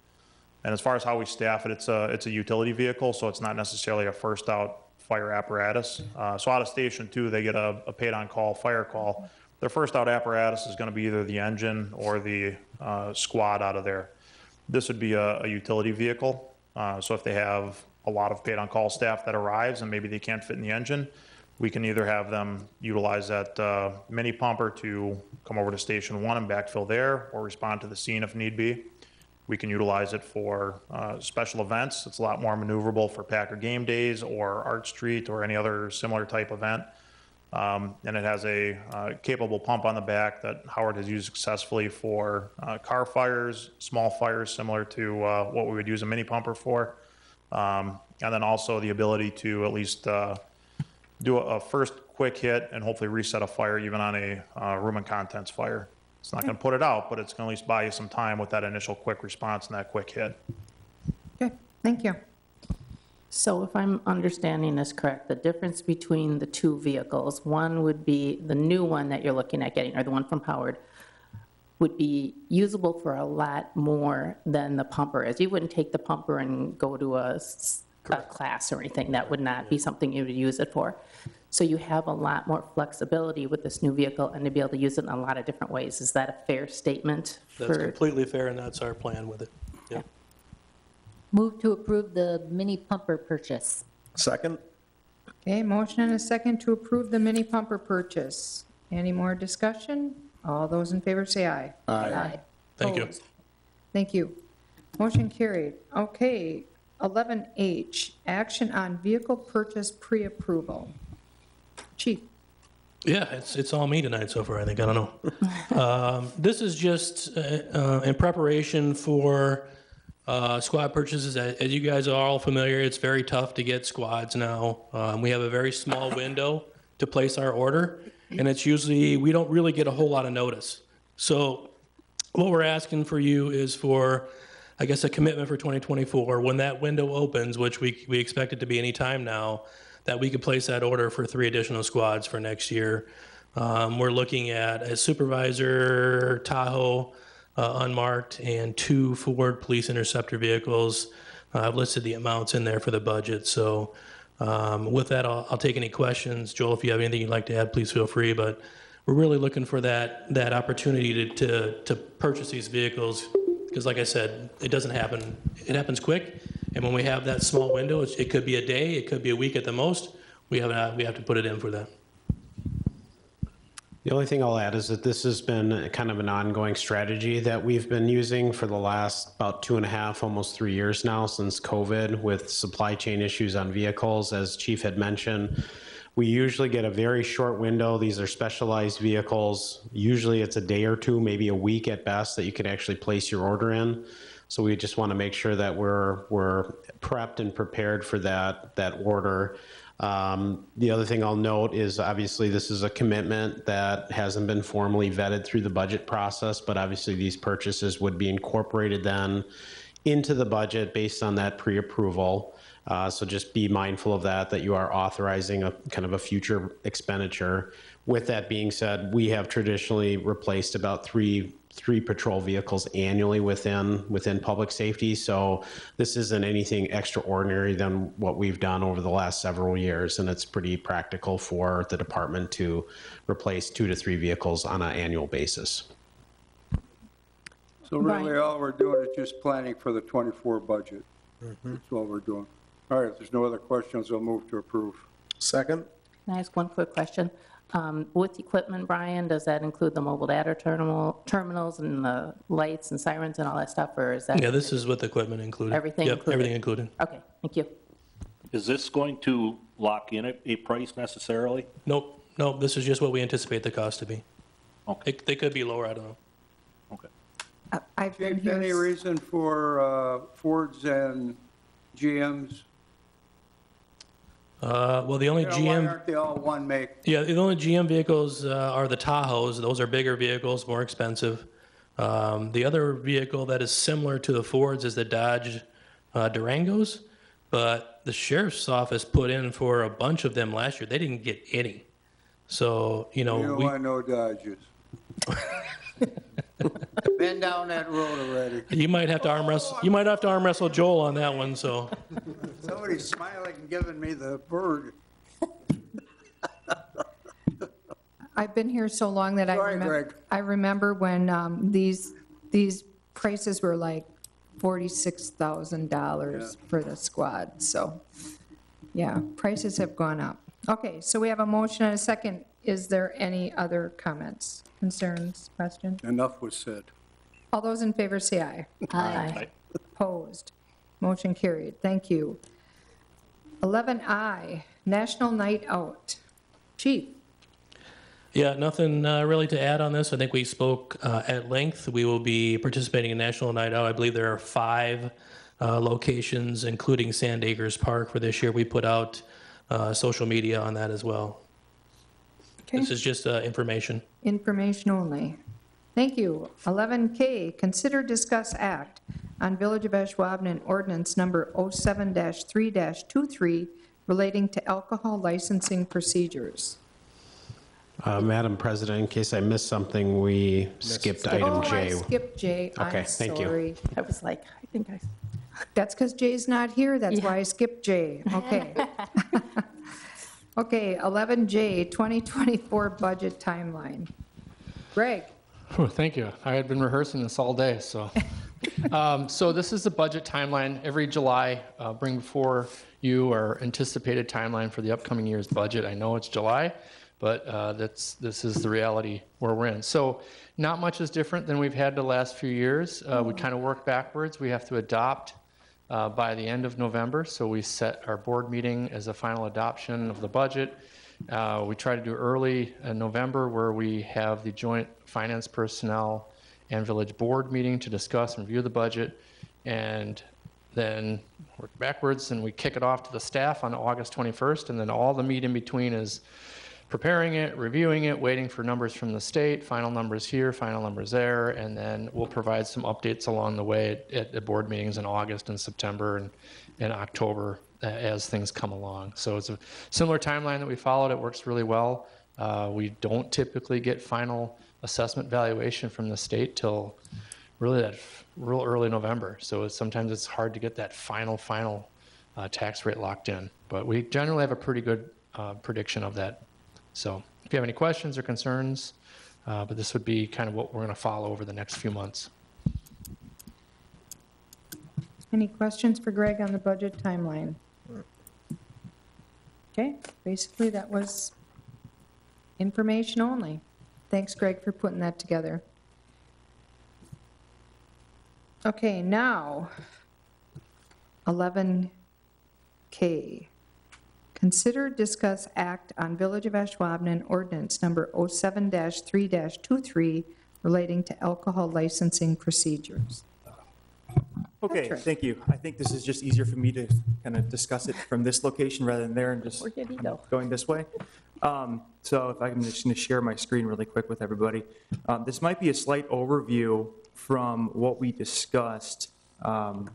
Speaker 13: And as far as how we staff it, it's a, it's a utility vehicle, so it's not necessarily a first out fire apparatus. Uh, So out of station two, they get a, a paid-on-call fire call. Their first out apparatus is going to be either the engine or the uh, squad out of there. This would be a, a utility vehicle. Uh, So if they have a lot of paid-on-call staff that arrives and maybe they can't fit in the engine, we can either have them utilize that uh, mini pumper to come over to station one and backfill there or respond to the scene if need be. We can utilize it for uh, special events. It's a lot more maneuverable for Packer game days or Art Street or any other similar type event. Um, And it has a uh, capable pump on the back that Howard has used successfully for uh, car fires, small fires, similar to uh, what we would use a mini pumper for. Um, And then also the ability to at least uh, do a a first quick hit and hopefully reset a fire even on a uh, room and contents fire. It's not going to put it out, but it's going to at least buy you some time with that initial quick response and that quick hit.
Speaker 2: Okay, thank you.
Speaker 3: So if I'm understanding this correct, the difference between the two vehicles, one would be the new one that you're looking at getting, or the one from Howard, would be usable for a lot more than the pumper is. You wouldn't take the pumper and go to a, s- a class or anything. That would not be something you would use it for. So you have a lot more flexibility with this new vehicle and to be able to use it in a lot of different ways. Is that a fair statement?
Speaker 6: That's
Speaker 3: for-
Speaker 6: completely fair, and that's our plan with it. Yeah.
Speaker 5: Move to approve the mini pumper purchase.
Speaker 7: Second?
Speaker 2: Okay, motion and a second to approve the mini pumper purchase. Any more discussion? All those in favor say aye.
Speaker 5: Aye.
Speaker 6: Thank you.
Speaker 2: Opposed? Thank you. Motion carried. Okay, 11H, action on vehicle purchase pre-approval. Chief?
Speaker 6: Yeah, it's, it's all me tonight so far, I think, I don't know. (laughs) Um, This is just uh, uh, in preparation for uh, squad purchases. As you guys are all familiar, it's very tough to get squads now. Um, We have a very small window to place our order, and it's usually, we don't really get a whole lot of notice. So what we're asking for you is for, I guess, a commitment for 2024. When that window opens, which we, we expect it to be any time now, that we could place that order for three additional squads for next year. Um, we're looking at a supervisor Tahoe uh, unmarked and two Ford Police Interceptor vehicles. Uh, I've listed the amounts in there for the budget. So um, with that, I'll, I'll take any questions. Joel, if you have anything you'd like to add, please feel free. But we're really looking for that that opportunity to to, to purchase these vehicles because, like I said, it doesn't happen. It happens quick, and when we have that small window, it could be a day, it could be a week at the most. We have uh, we have to put it in for that.
Speaker 9: The only thing I'll add is that this has been kind of an ongoing strategy that we've been using for the last about two and a half, almost three years now since COVID with supply chain issues on vehicles. As Chief had mentioned, we usually get a very short window. These are specialized vehicles. Usually it's a day or two, maybe a week at best, that you can actually place your order in. So we just want to make sure that we're, we're prepped and prepared for that, that order. Um, The other thing I'll note is obviously this is a commitment that hasn't been formally vetted through the budget process, but obviously these purchases would be incorporated then into the budget based on that pre-approval. Uh, So just be mindful of that, that you are authorizing a kind of a future expenditure. With that being said, we have traditionally replaced about three, three patrol vehicles annually within, within public safety. So this isn't anything extraordinary than what we've done over the last several years. And it's pretty practical for the department to replace two to three vehicles on an annual basis.
Speaker 4: So really, all we're doing is just planning for the 24 budget. Mm-hmm. That's all we're doing. All right, if there's no other questions, I'll move to approve.
Speaker 7: Second?
Speaker 3: Can I ask one quick question? Um, With equipment, Brian, does that include the mobile data terminal, terminals and the lights and sirens and all that stuff, or is that?
Speaker 6: Yeah, this is with equipment included.
Speaker 3: Everything
Speaker 6: Yep,
Speaker 3: included?
Speaker 6: everything included.
Speaker 3: Okay, thank you.
Speaker 14: Is this going to lock in a, a price necessarily?
Speaker 6: Nope, nope. This is just what we anticipate the cost to be.
Speaker 14: Okay.
Speaker 6: They, they could be lower. I don't know.
Speaker 14: Okay.
Speaker 2: Uh, I've been
Speaker 4: any reason for uh, Fords and GMs?
Speaker 6: Uh, well, the only
Speaker 4: You know, Why
Speaker 6: GM.
Speaker 4: aren't they all one make?
Speaker 6: Yeah, the only GM vehicles uh, are the Tahoes. Those are bigger vehicles, more expensive. Um, the other vehicle that is similar to the Fords is the Dodge uh, Durangos, but the sheriff's office put in for a bunch of them last year. They didn't get any. So, you know,
Speaker 4: You don't
Speaker 6: we,
Speaker 4: want no Dodges. (laughs) (laughs) Been down that road already.
Speaker 6: you might have to arm wrestle. You might have to arm wrestle Joel on that one. So,
Speaker 4: Somebody's smiling and giving me the bird. (laughs)
Speaker 2: I've been here so long that I
Speaker 4: Sorry,
Speaker 2: remember,
Speaker 4: Greg.
Speaker 2: I remember when um, these, these prices were like $46,000 for the squad, so, yeah, prices have gone up. Okay, so we have a motion and a second. Is there any other comments, concerns, questions?
Speaker 4: Enough was said.
Speaker 2: All those in favor say aye.
Speaker 5: Aye.
Speaker 2: Opposed? Motion carried. Thank you. 11I, National Night Out. Chief?
Speaker 6: Yeah, nothing uh, really to add on this. I think we spoke uh, at length. We will be participating in National Night Out. I believe there are five uh, locations, including Sand Acres Park for this year. We put out uh, social media on that as well.
Speaker 2: Okay.
Speaker 6: This is just uh, information.
Speaker 2: Information only. Thank you. 11K, consider discuss act on Village of Ashwaubenon ordinance number 07-3-23 relating to alcohol licensing procedures.
Speaker 9: Uh, Madam President, in case I missed something, we skipped item
Speaker 2: Oh, I
Speaker 9: J.
Speaker 2: skipped J.
Speaker 9: Okay,
Speaker 2: I'm
Speaker 9: thank you.
Speaker 2: sorry.
Speaker 3: I was like, I think I,
Speaker 2: That's because Jay's not here, that's why I skipped J. Okay. (laughs) (laughs) Okay, 11J, 2024 budget timeline. Greg?
Speaker 8: Whew, Thank you. I had been rehearsing this all day, so. (laughs) Um, So this is the budget timeline. Every July, uh, bring before you our anticipated timeline for the upcoming year's budget. I know it's July, but uh, that's, this is the reality where we're in. So not much is different than we've had the last few years. Uh, We kind of work backwards. We have to adopt uh, by the end of November. So we set our board meeting as a final adoption of the budget. Uh, We try to do early in November where we have the joint finance personnel and village board meeting to discuss and review the budget. And then work backwards and we kick it off to the staff on August 21st. And then all the meat in between is preparing it, reviewing it, waiting for numbers from the state, final numbers here, final numbers there, and then we'll provide some updates along the way at, at the board meetings in August and September and, and October uh, as things come along. So it's a similar timeline that we followed. It works really well. Uh, we don't typically get final assessment valuation from the state till really that real early November. So it's, sometimes it's hard to get that final, final uh, tax rate locked in. But we generally have a pretty good uh, prediction of that so if you have any questions or concerns, uh, but this would be kind of what we're going to follow over the next few months.
Speaker 2: Any questions for Greg on the budget timeline? Okay, basically that was information only. Thanks, Greg, for putting that together. Okay, now, 11K. Consider, discuss, act on Village of Ashwaubenon ordinance number 07-3-23 relating to alcohol licensing procedures.
Speaker 12: Okay,
Speaker 2: Patrick.
Speaker 12: thank you. I think this is just easier for me to kind of discuss it from this location rather than there and just
Speaker 3: Where did he go?
Speaker 12: going this way. Um, So if I'm just going to share my screen really quick with everybody. Um, This might be a slight overview from what we discussed um,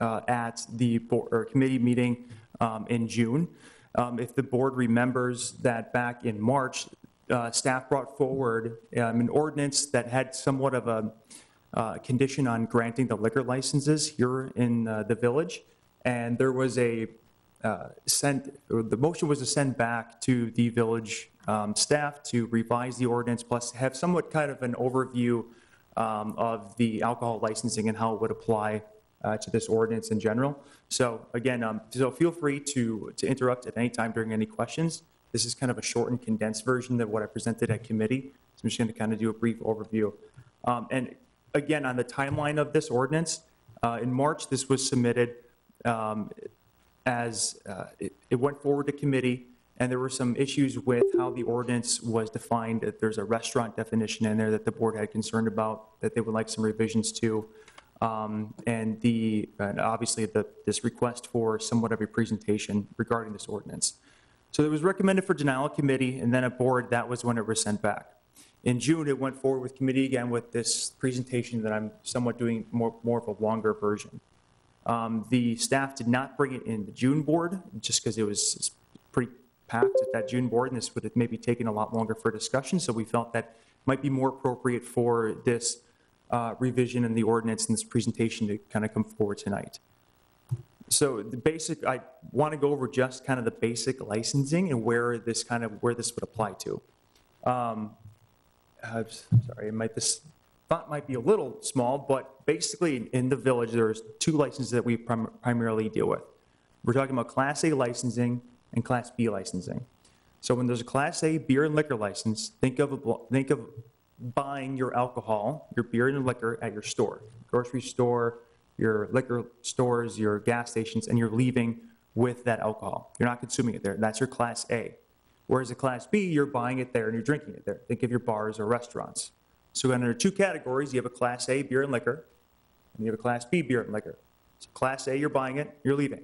Speaker 12: uh, at the bo- or committee meeting um, in June. Um, If the board remembers that back in March, uh, staff brought forward um, an ordinance that had somewhat of a uh, condition on granting the liquor licenses here in uh, the village. And there was a uh, send, or the motion was to send back to the village um, staff to revise the ordinance, plus have somewhat kind of an overview um, of the alcohol licensing and how it would apply uh, to this ordinance in general. So again, um, so feel free to, to interrupt at any time during any questions. This is kind of a short and condensed version of what I presented at committee. So I'm just going to kind of do a brief overview. Um, And again, on the timeline of this ordinance, uh, in March, this was submitted um, as, uh, it it went forward to committee, and there were some issues with how the ordinance was defined. That There's a restaurant definition in there that the board had concern about, that they would like some revisions to. Um, And the, and obviously, the, this request for somewhat of a presentation regarding this ordinance. So it was recommended for denial committee, and then a board, that was when it was sent back. In June, it went forward with committee again with this presentation that I'm somewhat doing more, more of a longer version. Um, The staff did not bring it in the June board, just because it was pretty packed at that June board, and this would have maybe taken a lot longer for discussion, so we felt that might be more appropriate for this uh, revision in the ordinance and this presentation to kind of come forward tonight. So the basic, I want to go over just kind of the basic licensing and where this kind of, where this would apply to. Um, uh, Sorry, might, this font might be a little small, but basically in the village, there's two licenses that we prim- primarily deal with. We're talking about Class A licensing and Class B licensing. So when there's a Class A beer and liquor license, think of, a think of buying your alcohol, your beer and liquor at your store, grocery store, your liquor stores, your gas stations, and you're leaving with that alcohol. You're not consuming it there. That's your Class A. Whereas a Class B, you're buying it there and you're drinking it there. Think of your bars or restaurants. So under two categories, you have a Class A beer and liquor, and you have a Class B beer and liquor. So Class A, you're buying it, you're leaving.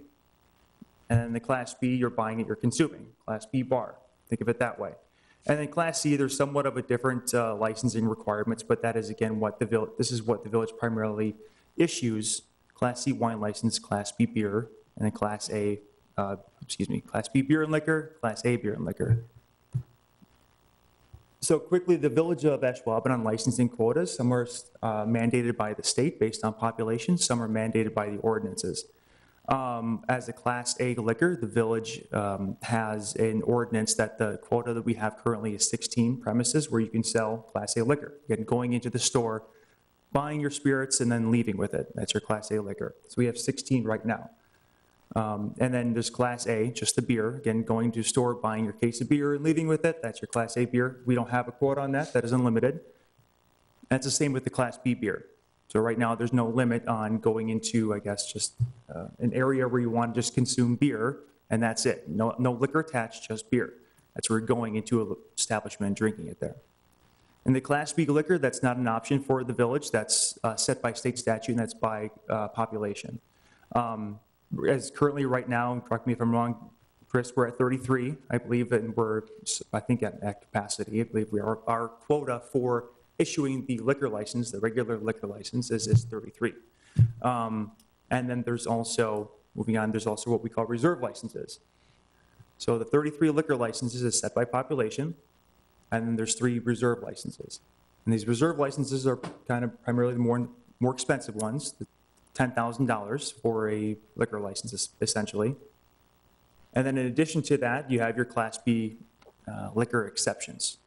Speaker 12: And then the Class B, you're buying it, you're consuming. Class B bar. Think of it that way. And then Class C, there's somewhat of a different uh, licensing requirements, but that is again what the village, this is what the village primarily issues. Class C wine license, Class B beer, and then Class A, uh, excuse me, Class B beer and liquor, Class A beer and liquor. So quickly, the village of Ashwaubenon on licensing quotas, some are uh, mandated by the state based on population, some are mandated by the ordinances. Um, As a Class A liquor, the village um, has an ordinance that the quota that we have currently is 16 premises where you can sell Class A liquor. Again, going into the store, buying your spirits and then leaving with it. That's your Class A liquor. So we have 16 right now. Um, And then there's Class A, just the beer. Again, going to store, buying your case of beer and leaving with it. That's your Class A beer. We don't have a quota on that. That is unlimited. That's the same with the Class B beer. So right now, there's no limit on going into, I guess, just uh, an area where you want to just consume beer, and that's it. No, no liquor attached, just beer. That's where you're going into an establishment and drinking it there. And the Class B liquor, that's not an option for the village. That's uh, set by state statute, and that's by uh, population. Um, As currently, right now, correct me if I'm wrong, Chris, we're at 33, I believe, and we're, I think, at at capacity. I believe we are, our quota for issuing the liquor license, the regular liquor license, is is 33. Um, And then there's also, moving on, there's also what we call reserve licenses. So the 33 liquor licenses is set by population, and then there's three reserve licenses. And these reserve licenses are kind of primarily the more, more expensive ones, the $10,000 for a liquor license essentially. And then in addition to that, you have your Class B uh, liquor exceptions.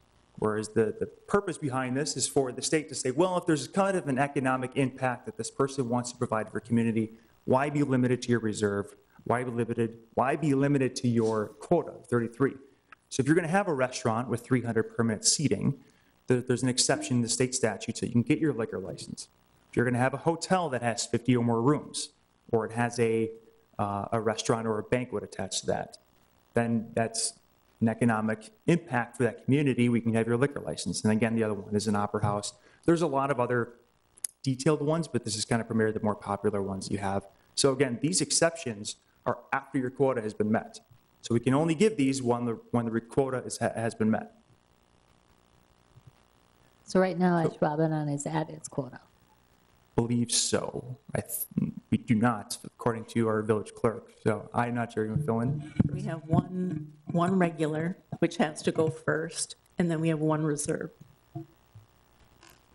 Speaker 12: Whereas the, the purpose behind this is for the state to say, well, if there's kind of an economic impact that this person wants to provide for community, why be limited to your reserve? Why be limited, why be limited to your quota, of 33? So if you're going to have a restaurant with 300 permanent seating, there, there's an exception in the state statute so you can get your liquor license. If you're going to have a hotel that has 50 or more rooms, or it has a, uh, a restaurant or a banquet attached to that, then that's an economic impact for that community, we can have your liquor license. And again, the other one is an opera house. There's a lot of other detailed ones, but this is kind of primarily the more popular ones you have. So again, these exceptions are after your quota has been met. So we can only give these when the, when the quota is, has been met.
Speaker 5: So right now, Ashwaubenon is at its quota.
Speaker 12: Believe so. I, th- we do not, according to our village clerk. So I'm not sure you can fill in.
Speaker 10: We have one, one regular, which has to go first, and then we have one reserve.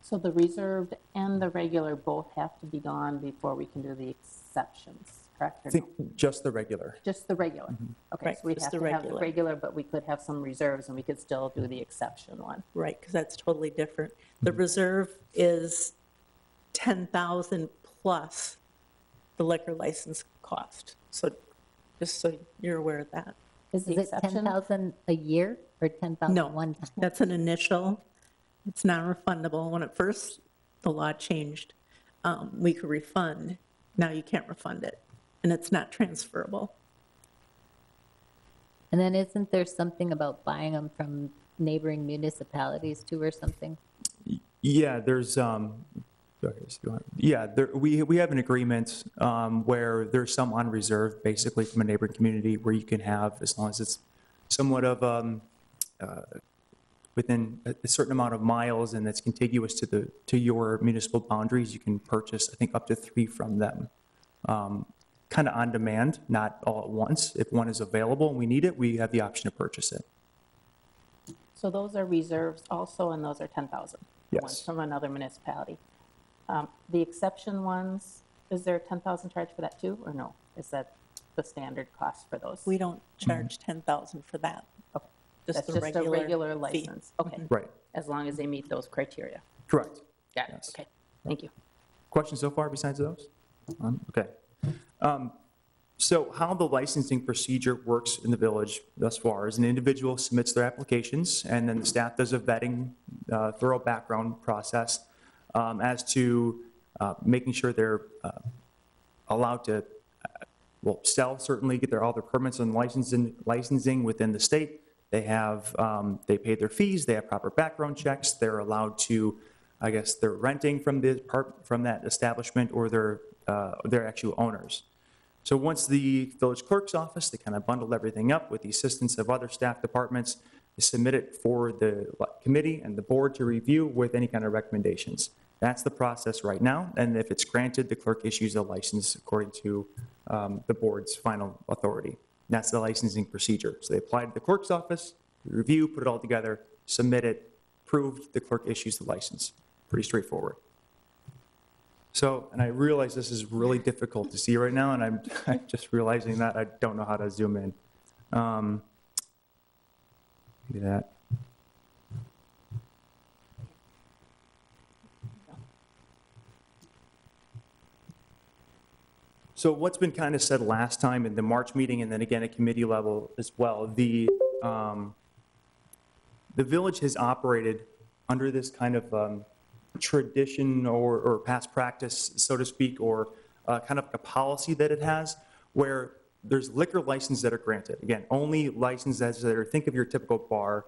Speaker 3: So the reserved and the regular both have to be gone before we can do the exceptions, correct?
Speaker 12: I
Speaker 3: or no?
Speaker 12: just the regular.
Speaker 3: Just the regular? Mm-hmm. Okay,
Speaker 10: Right,
Speaker 3: so we'd
Speaker 10: just
Speaker 3: have
Speaker 10: the
Speaker 3: to have the
Speaker 10: regular.
Speaker 3: regular, but we could have some reserves and we could still do the exception one.
Speaker 10: Right, because that's totally different. The mm-hmm. reserve is 10,000 plus the liquor license cost. So just so you're aware of that.
Speaker 5: Is
Speaker 3: The
Speaker 5: it
Speaker 3: exception?
Speaker 5: 10,000 a year or 10,000
Speaker 10: No,
Speaker 5: one time?
Speaker 10: that's an initial, it's non-refundable. When it first, the law changed, um, we could refund. Now you can't refund it, and it's not transferable.
Speaker 5: And then isn't there something about buying them from neighboring municipalities too or something?
Speaker 12: Yeah, there's, um, go ahead, if you want. yeah, there, we, we have an agreement, um, where there's some on reserve, basically from a neighboring community where you can have, as long as it's somewhat of, um, uh, within a a certain amount of miles and that's contiguous to the, to your municipal boundaries, you can purchase, I think, up to three from them. Um, Kind of on demand, not all at once. If one is available and we need it, we have the option to purchase it.
Speaker 3: So those are reserves also, and those are 10,000? the Ones
Speaker 12: Yes.
Speaker 3: from another municipality. Um, The exception ones, is there a 10,000 charge for that too, or no? Is that the standard cost for those?
Speaker 10: We don't charge 10,000 for that.
Speaker 3: Okay.
Speaker 10: Just
Speaker 3: That's
Speaker 10: the
Speaker 3: just a
Speaker 10: regular
Speaker 3: regular
Speaker 10: fee.
Speaker 3: license? Okay.
Speaker 12: Right,
Speaker 3: As long as they meet those criteria?
Speaker 12: correct.
Speaker 3: Got it,
Speaker 12: Yes.
Speaker 3: okay. Thank you.
Speaker 12: Questions so far besides those? Um, Okay. Um, So how the licensing procedure works in the village thus far is an individual submits their applications, and then the staff does a vetting, uh, thorough background process um, as to uh, making sure they're uh, allowed to, uh, well, sell certainly, get their, all their permits and licensing, licensing within the state. They have, um, they pay their fees, they have proper background checks, they're allowed to, I guess, they're renting from the part, from that establishment, or they're, uh, they're actual owners. So once the village clerk's office, they kind of bundle everything up with the assistance of other staff departments, submit it for the committee and the board to review with any kind of recommendations. That's the process right now, and if it's granted, the clerk issues a license according to um, the board's final authority. That's the licensing procedure. So they apply to the clerk's office, review, put it all together, submit it, approved, the clerk issues the license. Pretty straightforward. So, and I realize this is really difficult to see right now, and I'm, (laughs) I'm just realizing that I don't know how to zoom in. Um, That. So what's been kind of said last time in the March meeting, and then again at committee level as well, the, um, the village has operated under this kind of um, tradition or, or past practice, so to speak, or uh, kind of a policy that it has, where there's liquor licenses that are granted. Again, only licenses that are, think of your typical bar.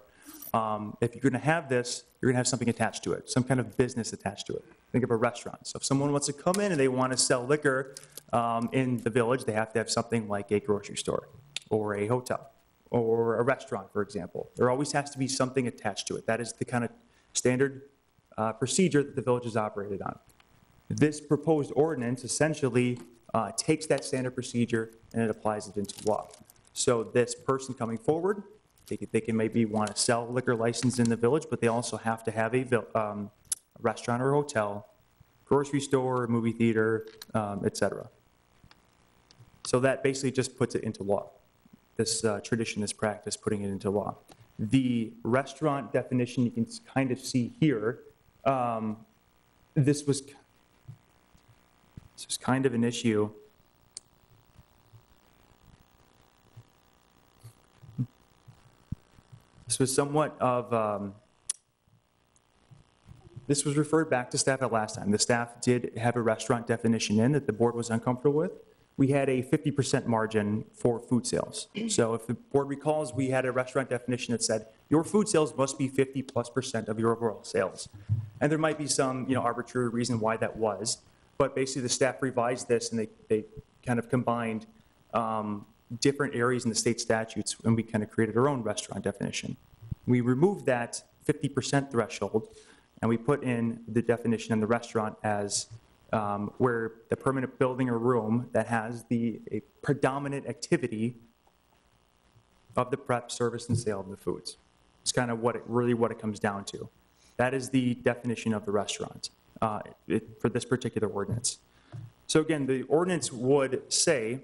Speaker 12: Um, If you're going to have this, you're going to have something attached to it, some kind of business attached to it. Think of a restaurant. So if someone wants to come in and they want to sell liquor um, in the village, they have to have something like a grocery store, or a hotel, or a restaurant, for example. There always has to be something attached to it. That is the kind of standard uh, procedure that the village is operated on. This proposed ordinance essentially uh, takes that standard procedure and it applies it into law. So this person coming forward, they can, they can maybe want to sell liquor license in the village, but they also have to have a um, restaurant or hotel, grocery store, movie theater, um, et cetera. So that basically just puts it into law. This uh, tradition, this practice, putting it into law. The restaurant definition, you can kind of see here, um, this was, this was kind of an issue. This was somewhat of, um, this was referred back to staff at last time. The staff did have a restaurant definition in that the board was uncomfortable with. We had a 50% margin for food sales. So if the board recalls, we had a restaurant definition that said, your food sales must be 50 plus percent of your overall sales. And there might be some, you know, arbitrary reason why that was, but basically the staff revised this and they, they kind of combined um, different areas in the state statutes and we kind of created our own restaurant definition. We removed that 50% threshold and we put in the definition in the restaurant as um, where the permanent building or room that has the predominant activity of the prep, service, and sale of the foods. It's kind of what it, really what it comes down to. That is the definition of the restaurant uh, it- for this particular ordinance. So again, the ordinance would say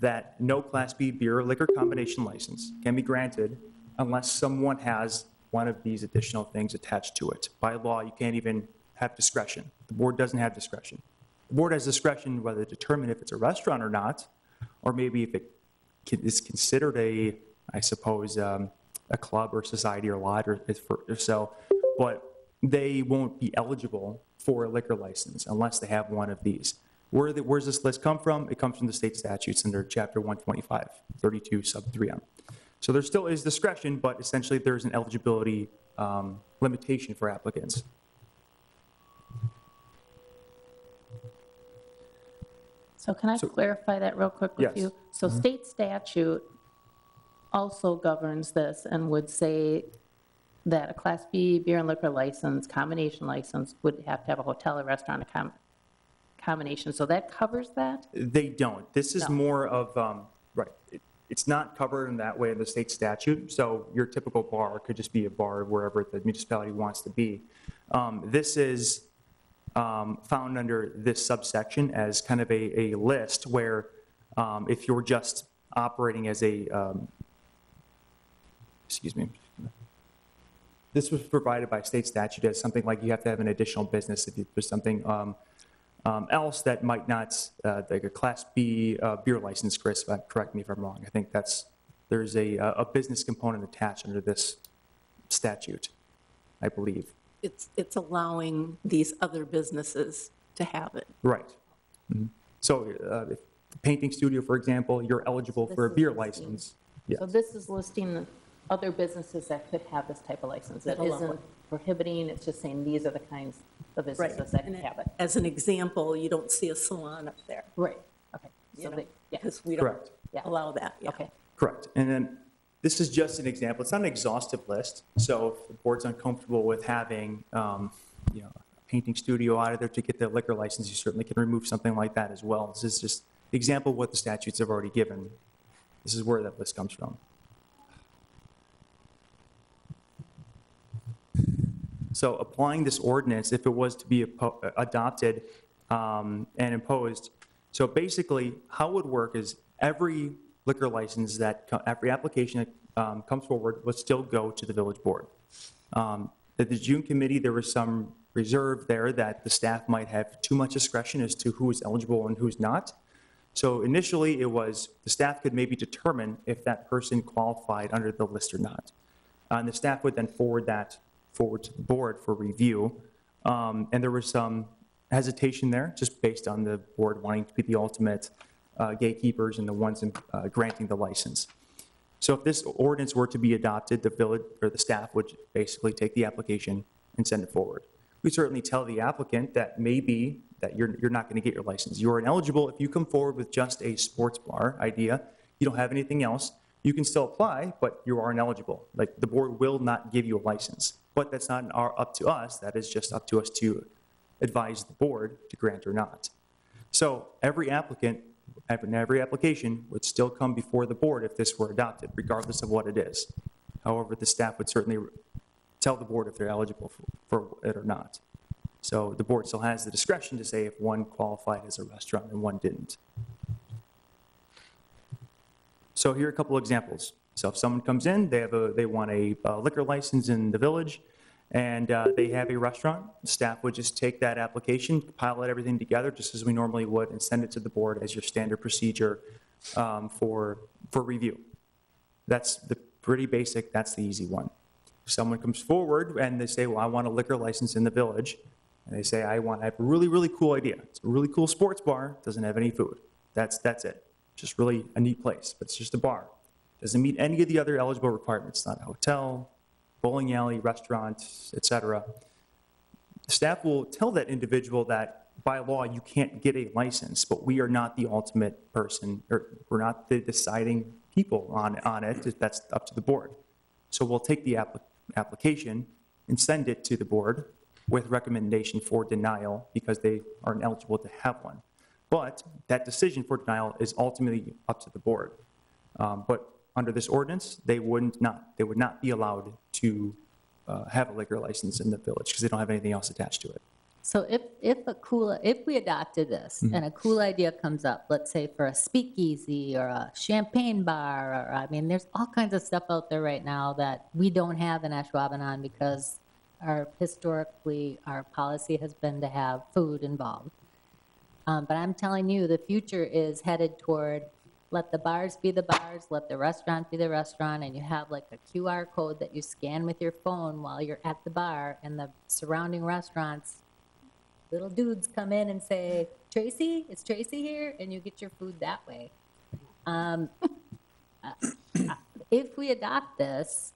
Speaker 12: that no Class B beer or liquor combination license can be granted unless someone has one of these additional things attached to it. By law, you can't even have discretion. The board doesn't have discretion. The board has discretion whether to determine if it's a restaurant or not, or maybe if it is considered a, I suppose, um, a club or society or lodge or or so, but they won't be eligible for a liquor license unless they have one of these. Where, the- where's this list come from? It comes from the state statutes under Chapter 125, 32 sub 3M. So there still is discretion, but essentially there's an eligibility um, limitation for applicants.
Speaker 3: So can I clarify that real quick with
Speaker 12: Yes.
Speaker 3: you? So state statute also governs this and would say that a Class B beer and liquor license, combination license, would have to have a hotel or restaurant accom- combination. So that covers that?
Speaker 12: They don't. This is
Speaker 3: No.
Speaker 12: more of, um, right, it- it's not covered in that way in the state statute, so your typical bar could just be a bar wherever the municipality wants to be. Um, This is um, found under this subsection as kind of a, a list where um, if you're just operating as a, um, excuse me, this was provided by state statute as something like you have to have an additional business if there's something um, um, else that might not, uh, like a Class B uh, beer license, Chris, uh, correct me if I'm wrong. I think that's, there's a, a business component attached under this statute, I believe.
Speaker 10: It's, it's allowing these other businesses to have it.
Speaker 12: Right. Mhm. So uh, if painting studio, for example, you're eligible for a
Speaker 3: This is
Speaker 12: beer
Speaker 3: scheme.
Speaker 12: license. Yes.
Speaker 3: So this is listing the other businesses that could have this type of license. It
Speaker 10: That allow
Speaker 3: isn't prohibiting, it's just saying these are the kinds of
Speaker 10: Right.
Speaker 3: businesses that
Speaker 10: And
Speaker 3: have it.
Speaker 10: As an example, you don't see a salon up there.
Speaker 3: Right, okay.
Speaker 10: You
Speaker 3: So
Speaker 10: know,
Speaker 3: they, yeah,
Speaker 10: because we don't
Speaker 12: Correct.
Speaker 10: allow that, yeah.
Speaker 3: okay.
Speaker 12: Correct. And then this is just an example. It's not an exhaustive list. So if the board's uncomfortable with having, um, you know, a painting studio out of there to get the liquor license, you certainly can remove something like that as well. This is just the example of what the statutes have already given. This is where that list comes from. So applying this ordinance, if it was to be adopted um, and imposed, so basically, how it would work is every liquor license that, every application that um, comes forward would still go to the village board. Um, At the June committee, there was some reserve there that the staff might have too much discretion as to who is eligible and who's not. So initially, it was, the staff could maybe determine if that person qualified under the list or not. Uh, And the staff would then forward that forward to the board for review. Um, And there was some hesitation there, just based on the board wanting to be the ultimate uh, gatekeepers and the ones in, uh, granting the license. So if this ordinance were to be adopted, the village, or the staff would basically take the application and send it forward. We certainly tell the applicant that maybe that you're, you're not going to get your license. You're ineligible if you come forward with just a sports bar idea, you don't have anything else, you can still apply, but you are ineligible. Like, the board will not give you a license. But that's not our, up to us, that is just up to us to advise the board to grant or not. So every applicant, every every application would still come before the board if this were adopted, regardless of what it is. However, the staff would certainly tell the board if they're eligible for- for it or not. So the board still has the discretion to say if one qualified as a restaurant and one didn't. So here are a couple examples. So if someone comes in, they have a, they want a uh, liquor license in the village, and uh, they have a restaurant, staff would just take that application, it, everything together, just as we normally would, and send it to the board as your standard procedure um, for, for review. That's the pretty basic, that's the easy one. If someone comes forward and they say, well, I want a liquor license in the village, and they say, I want, I have a really, really cool idea. It's a really cool sports bar, doesn't have any food. That's, that's it. Just really a neat place, but it's just a bar. Doesn't meet any of the other eligible requirements, not a hotel, bowling alley, restaurant, etc. Staff will tell that individual that by law, you can't get a license, but we are not the ultimate person, or we're not the deciding people on, on it. That's up to the board. So we'll take the appli- application and send it to the board with recommendation for denial because they aren't eligible to have one. But that decision for denial is ultimately up to the board. Um, But under this ordinance, they wouldn't not, they would not be allowed to uh, have a liquor license in the village because they don't have anything else attached to it.
Speaker 5: So if, if a cool, if we adopted this
Speaker 12: Mm-hmm.
Speaker 5: and a cool idea comes up, let's say for a speakeasy or a champagne bar, or, I mean, there's all kinds of stuff out there right now that we don't have in Ashwaubenon because our, historically, our policy has been to have food involved. Um, but I'm telling you, the future is headed toward, let the bars be the bars, let the restaurant be the restaurant, and you have like a QR code that you scan with your phone while you're at the bar, and the surrounding restaurants little dudes come in and say, Tracy, is Tracy here? And you get your food that way. Um, uh, if we adopt this,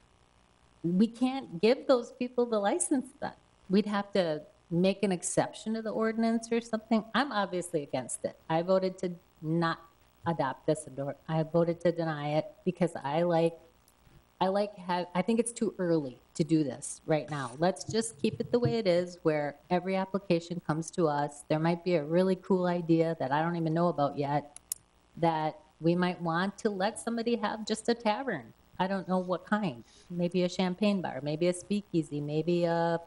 Speaker 5: we can't give those people the license then. We'd have to make an exception to the ordinance or something. I'm obviously against it. I voted to not adopt this. I voted to deny it because I like I like have, I think it's too early to do this right now. Let's just keep it the way it is, where every application comes to us. There might be a really cool idea that I don't even know about yet, that we might want to let somebody have just a tavern. I don't know what kind. Maybe a champagne bar, maybe a speakeasy, maybe a,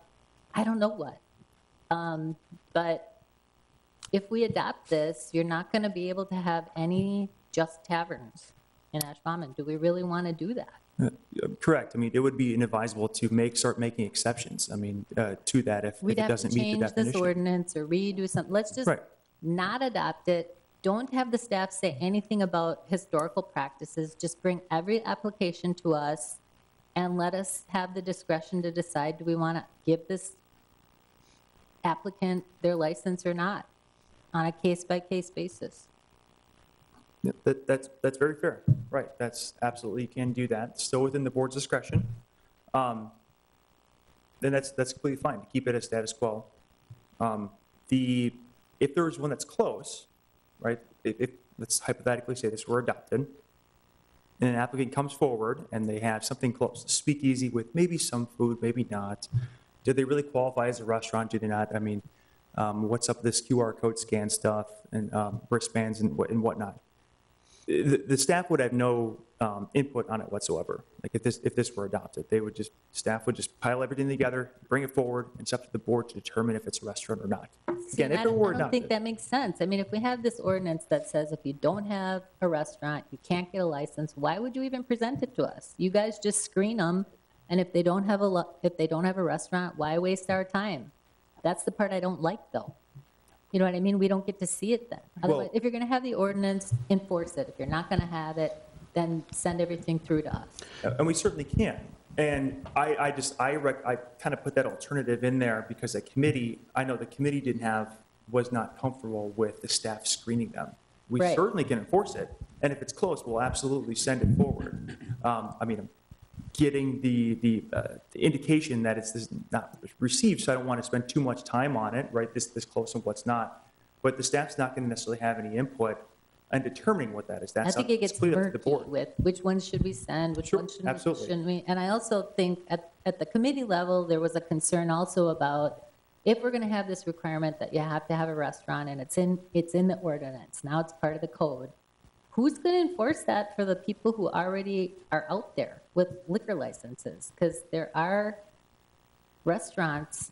Speaker 5: I don't know what. Um, But if we adopt this, you're not going to be able to have any just taverns in Ashwaubenon. Do we really want to do that?
Speaker 12: Correct. I mean, it would be inadvisable to make, start making exceptions, I mean, uh, to that if if it doesn't meet the definition.
Speaker 5: We'd change this ordinance or redo something. Let's just
Speaker 12: Right.
Speaker 5: not adopt it. Don't have the staff say anything about historical practices. Just bring every application to us and let us have the discretion to decide, do we want to give this applicant their license or not on a case-by-case basis?
Speaker 12: Yeah, That, that's, that's very fair. Right, that's absolutely, you can do that, still within the board's discretion. Um, Then that's, that's completely fine, to keep it as status quo. Um, The, if there is one that's close, right, if, if, let's hypothetically say this were adopted, and an applicant comes forward and they have something close, to speakeasy with maybe some food, maybe not, do they really qualify as a restaurant, do they not? I mean, um, what's up with this QR code scan stuff and um, wristbands and and whatnot? the, the staff would have no um, input on it whatsoever. Like if this, if this were adopted, they would just, staff would just pile everything together, bring it forward, and it's up to the board to determine if it's a restaurant or not.
Speaker 5: See,
Speaker 12: Again, if
Speaker 5: I
Speaker 12: it
Speaker 5: don't- I don't think that makes sense. I mean, if we have this ordinance that says if you don't have a restaurant, you can't get a license, why would you even present it to us? You guys just screen them, and if they don't have a, lo- if they don't have a restaurant, why waste our time? That's the part I don't like, though. You know what I mean? We don't get to see it then. Otherwise, if you're going to have the ordinance, enforce it. If you're not going to have it, then send everything through to us.
Speaker 12: And we certainly can. And I, I just, I rec, I kind of put that alternative in there because the committee, I know the committee didn't have, was not comfortable with the staff screening them. We
Speaker 5: Right.
Speaker 12: certainly can enforce it, and if it's close, we'll absolutely send it forward. Um, I mean, getting the, the uh, the indication that it's this not received, so I don't want to spend too much time on it, right, this, this close and what's not. But the staff's not going to necessarily have any input in determining what that is.
Speaker 5: I
Speaker 12: That's
Speaker 5: think
Speaker 12: up-
Speaker 5: it gets
Speaker 12: completely up the
Speaker 5: murky
Speaker 12: board.
Speaker 5: with which ones should we send, which
Speaker 12: Sure,
Speaker 5: ones shouldn't we-
Speaker 12: absolutely.
Speaker 5: shouldn't we? And I also think at, at the committee level, there was a concern also about if we're going to have this requirement that you have to have a restaurant and it's in, it's in the ordinance, now it's part of the code, who's going to enforce that for the people who already are out there with liquor licenses? Because there are restaurants,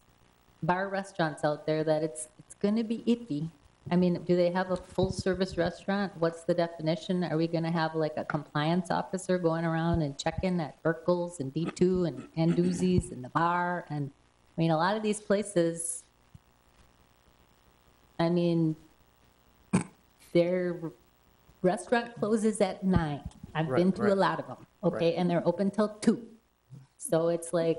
Speaker 5: bar restaurants out there that it's, it's going to be iffy. I mean, do they have a full-service restaurant? What's the definition? Are we going to have like a compliance officer going around and checking at Urkel's and D2 and Anduzzi's and the bar? And, I mean, a lot of these places, I mean, their restaurant closes at nine. I've been
Speaker 12: Right,
Speaker 5: to a
Speaker 12: right.
Speaker 5: lot of them, okay? And they're open till two. So it's like,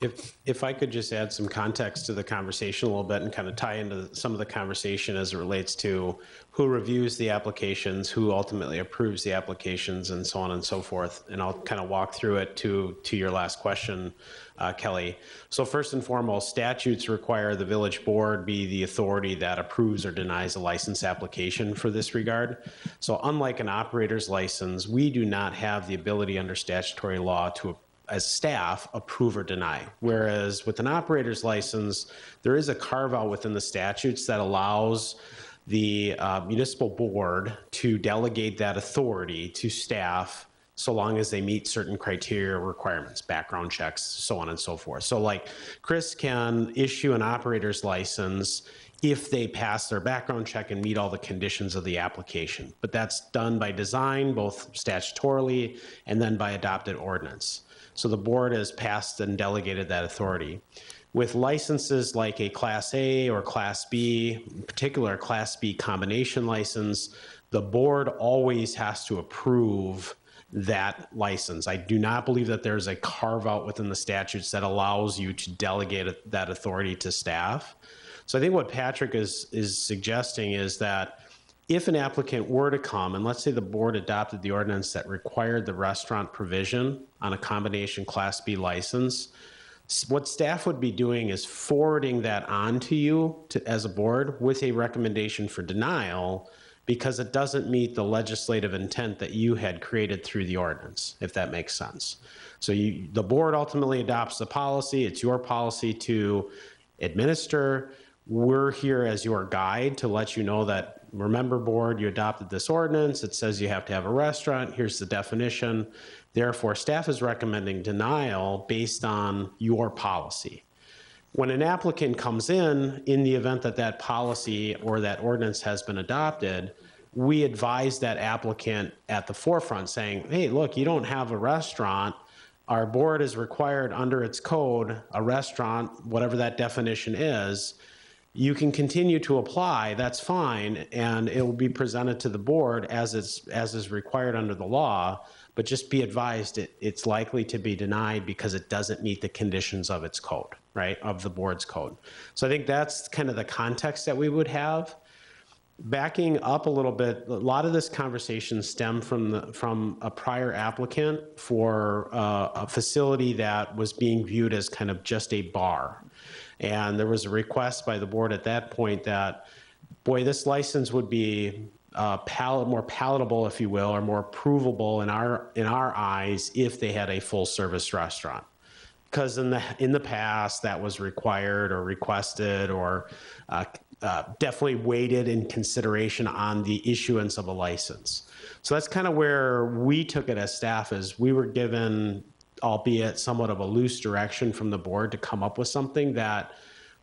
Speaker 9: If, if I could just add some context to the conversation a little bit and kind of tie into some of the conversation as it relates to who reviews the applications, who ultimately approves the applications, and so on and so forth. And I'll kind of walk through it to, to your last question, uh, Kelly. So first and foremost, statutes require the village board be the authority that approves or denies a license application for this regard. So unlike an operator's license, we do not have the ability under statutory law to as staff, approve or deny. Whereas with an operator's license, there is a carve out within the statutes that allows the uh, municipal board to delegate that authority to staff so long as they meet certain criteria requirements, background checks, so on and so forth. So like Chris can issue an operator's license if they pass their background check and meet all the conditions of the application. But that's done by design, both statutorily and then by adopted ordinance. So the board has passed and delegated that authority. With licenses like a Class A or Class B, in particular Class B combination license, the board always has to approve that license. I do not believe that there's a carve out within the statutes that allows you to delegate that authority to staff. So I think what Patrick is, is suggesting is that if an applicant were to come, and let's say the board adopted the ordinance that required the restaurant provision on a combination Class B license, what staff would be doing is forwarding that on to you to, as a board with a recommendation for denial because it doesn't meet the legislative intent that you had created through the ordinance, if that makes sense. So you, the board ultimately adopts the policy. It's your policy to administer. We're here as your guide to let you know that, remember, board, you adopted this ordinance. It says you have to have a restaurant. Here's the definition. Therefore, staff is recommending denial based on your policy. When an applicant comes in, in the event that that policy or that ordinance has been adopted, we advise that applicant at the forefront saying, hey, look, you don't have a restaurant. Our board is required under its code, a restaurant, whatever that definition is, you can continue to apply, that's fine, and it will be presented to the board as is, as is required under the law, but just be advised, it, it's likely to be denied because it doesn't meet the conditions of its code, right, of the board's code. So I think that's kind of the context that we would have. Backing up a little bit, a lot of this conversation stemmed from the, from a prior applicant for uh, a facility that was being viewed as kind of just a bar. And there was a request by the board at that point that, boy, this license would be uh, pal- more palatable, if you will, or more provable in our, in our eyes if they had a full-service restaurant because in the in the past that was required or requested or uh, uh, definitely weighted in consideration on the issuance of a license. So that's kind of where we took it as staff is we were given, albeit somewhat of a loose direction from the board to come up with something that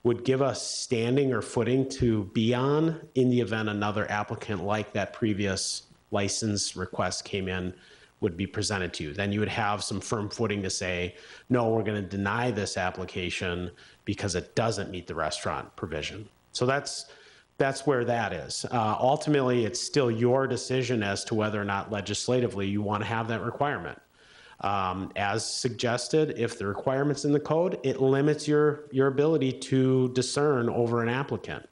Speaker 9: would give us standing or footing to be on in the event another applicant like that previous license request came in would be presented to you. Then you would have some firm footing to say, no, we're going to deny this application because it doesn't meet the restaurant provision. So that's, that's where that is. Uh, Ultimately, it's still your decision as to whether or not legislatively you want to have that requirement. Um, As suggested, if the requirement's in the code, it limits your, your ability to discern over an applicant.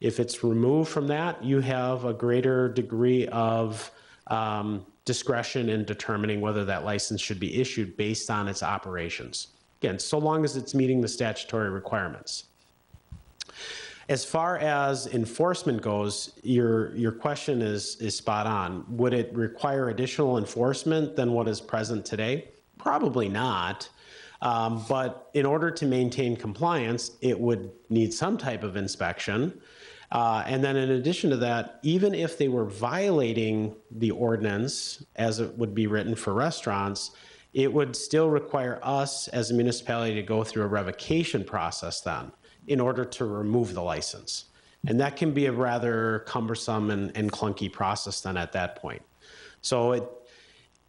Speaker 9: If it's removed from that, you have a greater degree of um, discretion in determining whether that license should be issued based on its operations. Again, so long as it's meeting the statutory requirements. As far as enforcement goes, your, your question is, is spot on. Would it require additional enforcement than what is present today? Probably not. Um, But in order to maintain compliance, it would need some type of inspection. Uh, And then in addition to that, even if they were violating the ordinance as it would be written for restaurants, it would still require us as a municipality to go through a revocation process then in order to remove the license. And that can be a rather cumbersome and and clunky process then at that point. So it,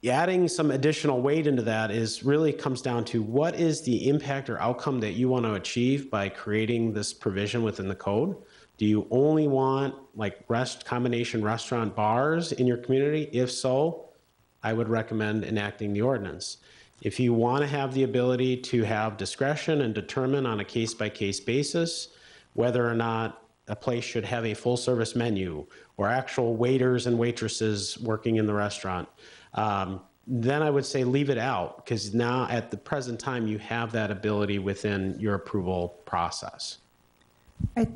Speaker 9: adding some additional weight into that is really comes down to what is the impact or outcome that you want to achieve by creating this provision within the code? Do you only want like rest, combination restaurant bars in your community? If so, I would recommend enacting the ordinance. If you want to have the ability to have discretion and determine on a case-by-case basis whether or not a place should have a full-service menu or actual waiters and waitresses working in the restaurant, um, then I would say leave it out because now at the present time you have that ability within your approval process.
Speaker 2: I-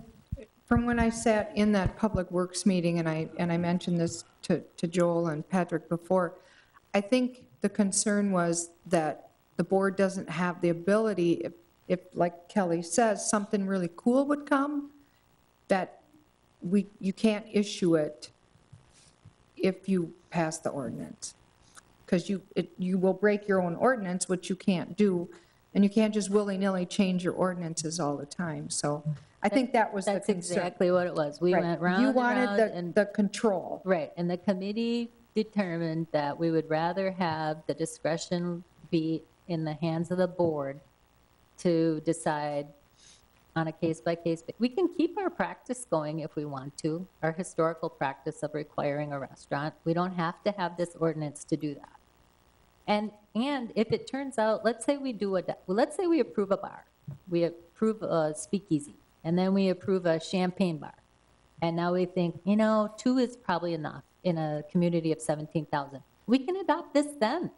Speaker 2: From when I sat in that Public Works meeting, and I, and I mentioned this to, to Joel and Patrick before, I think the concern was that the board doesn't have the ability, if, if, like Kelly says, something really cool would come, that we, you can't issue it if you pass the ordinance. Because you, it, you will break your own ordinance, which you can't do, and you can't just willy-nilly change your ordinances all the time, so I think that was the
Speaker 5: That's
Speaker 2: concern.
Speaker 5: exactly what it was. We
Speaker 2: Right.
Speaker 5: went round
Speaker 2: You
Speaker 5: and
Speaker 2: wanted
Speaker 5: round
Speaker 2: the,
Speaker 5: and
Speaker 2: the control.
Speaker 5: Right, and the committee determined that we would rather have the discretion be in the hands of the board to decide on a case-by-case, ba- we can keep our practice going if we want to, our historical practice of requiring a restaurant. We don't have to have this ordinance to do that. And, and if it turns out, let's say we do a, well, let's say we approve a bar, we approve a speakeasy, and then we approve a champagne bar. And now we think, you know, two is probably enough in a community of 17,000. We can adopt this then.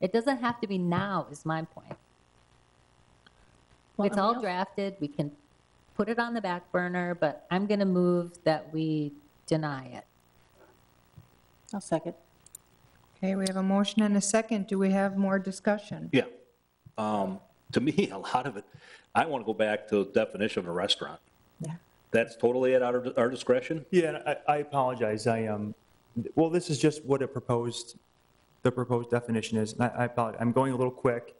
Speaker 5: It doesn't have to be now, is my point.
Speaker 3: Well,
Speaker 5: It's all
Speaker 3: also-
Speaker 5: drafted, we can put it on the back burner, but I'm going to move that we deny it.
Speaker 3: I'll second.
Speaker 2: Okay, we have a motion and a second. Do we have more discussion?
Speaker 14: Yeah. Um, To me, (laughs) a lot of it, I want to go back to the definition of a restaurant. That's totally at our our discretion?
Speaker 12: Yeah, I, I apologize, I, um, well, this is just what a proposed, the proposed definition is, and I, I apologize, I'm going a little quick,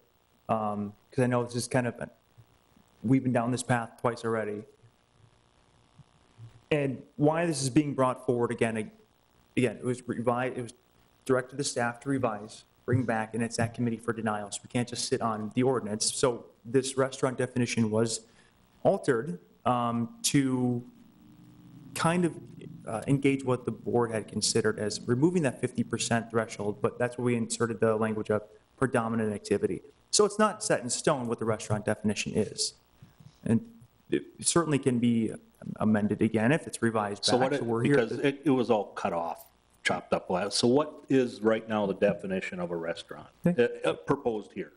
Speaker 12: um, because I know this is kind of, we've been down this path twice already. And why this is being brought forward again, again, it was revised, it was directed the staff to revise, bring back, and it's that committee for denial. So we can't just sit on the ordinance. So this restaurant definition was altered um, to kind of uh, engage what the board had considered as removing that 50% threshold, but that's where we inserted the language of predominant activity. So it's not set in stone what the restaurant definition is. And it certainly can be amended again if it's revised
Speaker 14: So
Speaker 12: back.
Speaker 14: what,
Speaker 12: So here.
Speaker 14: because it, it was all cut off, chopped up last. So what is right now the definition of a restaurant uh, uh, proposed here?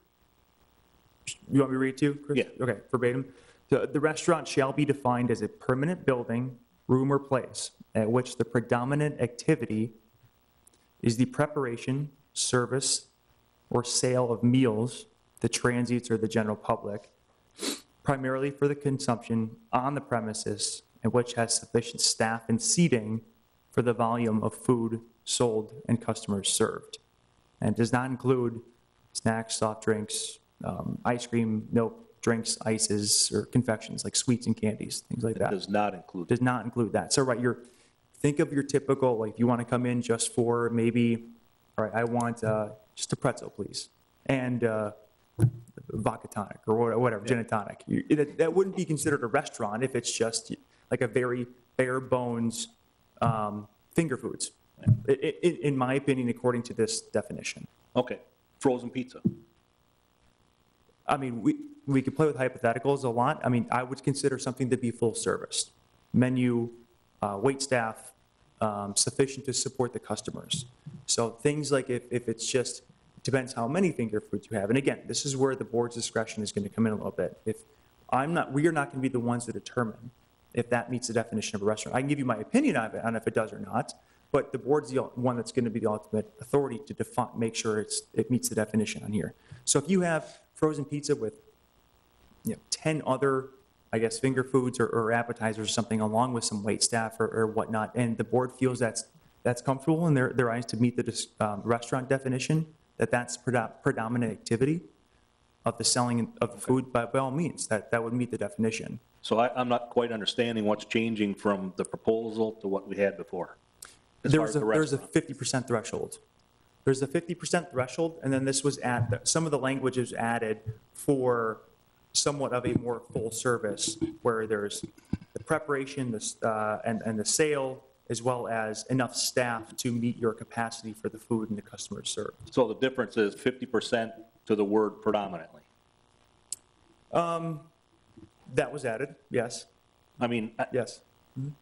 Speaker 12: You want me to read it to you, Chris?
Speaker 14: Yeah.
Speaker 12: Okay, verbatim. The, restaurant shall be defined as a permanent building, room, or place at which the predominant activity is the preparation, service, or sale of meals to transients or the general public, primarily for the consumption on the premises, and which has sufficient staff and seating for the volume of food sold and customers served. And does not include snacks, soft drinks, um, ice cream, milk, drinks, ices, or confections, like sweets and candies, things like
Speaker 14: It
Speaker 12: that.
Speaker 14: does not include,
Speaker 12: Does not include that. So, right, you're, think of your typical, like, if you want to come in just for maybe, all right, I want uh, just a pretzel, please, and uh, vodka tonic, or wha- whatever, gin and tonic. You- That that wouldn't be considered a restaurant if it's just like a very bare bones um, finger foods, I- i- in my opinion, according to this definition.
Speaker 14: okay, frozen pizza.
Speaker 12: I mean, we, we could play with hypotheticals a lot. I mean, I would consider something to be full service. Menu, uh, wait staff, um, sufficient to support the customers. So things like if, if it's just, depends how many finger foods you have. And again, this is where the board's discretion is going to come in a little bit. If I'm not, we are not going to be the ones to determine if that meets the definition of a restaurant. I can give you my opinion of it, on if it does or not, but the board's the one that's going to be the ultimate authority to define, make sure it's, it meets the definition on here. So if you have frozen pizza with, you know, 10 other, I guess, finger foods or- or appetizers or something, along with some wait staff or- or whatnot, and the board feels that's, that's comfortable in their, their eyes to meet the dis- um, restaurant definition, that that's predominant activity of the selling of the food, by, by all means, that, that would meet the definition.
Speaker 14: So I, I'm not quite understanding what's changing from the proposal to what we had before. as far
Speaker 12: There's
Speaker 14: as
Speaker 12: a,
Speaker 14: the
Speaker 12: there's a
Speaker 14: restaurant.
Speaker 12: 50% threshold. There's a 50% threshold, and then this was add, some of the language is added for somewhat of a more full service, where there's the preparation, this, uh, and, and the sale, as well as enough staff to meet your capacity for the food and the customers served.
Speaker 14: So the difference is 50% to the word predominantly.
Speaker 12: Um, That was added, yes,
Speaker 14: I mean,
Speaker 12: yes.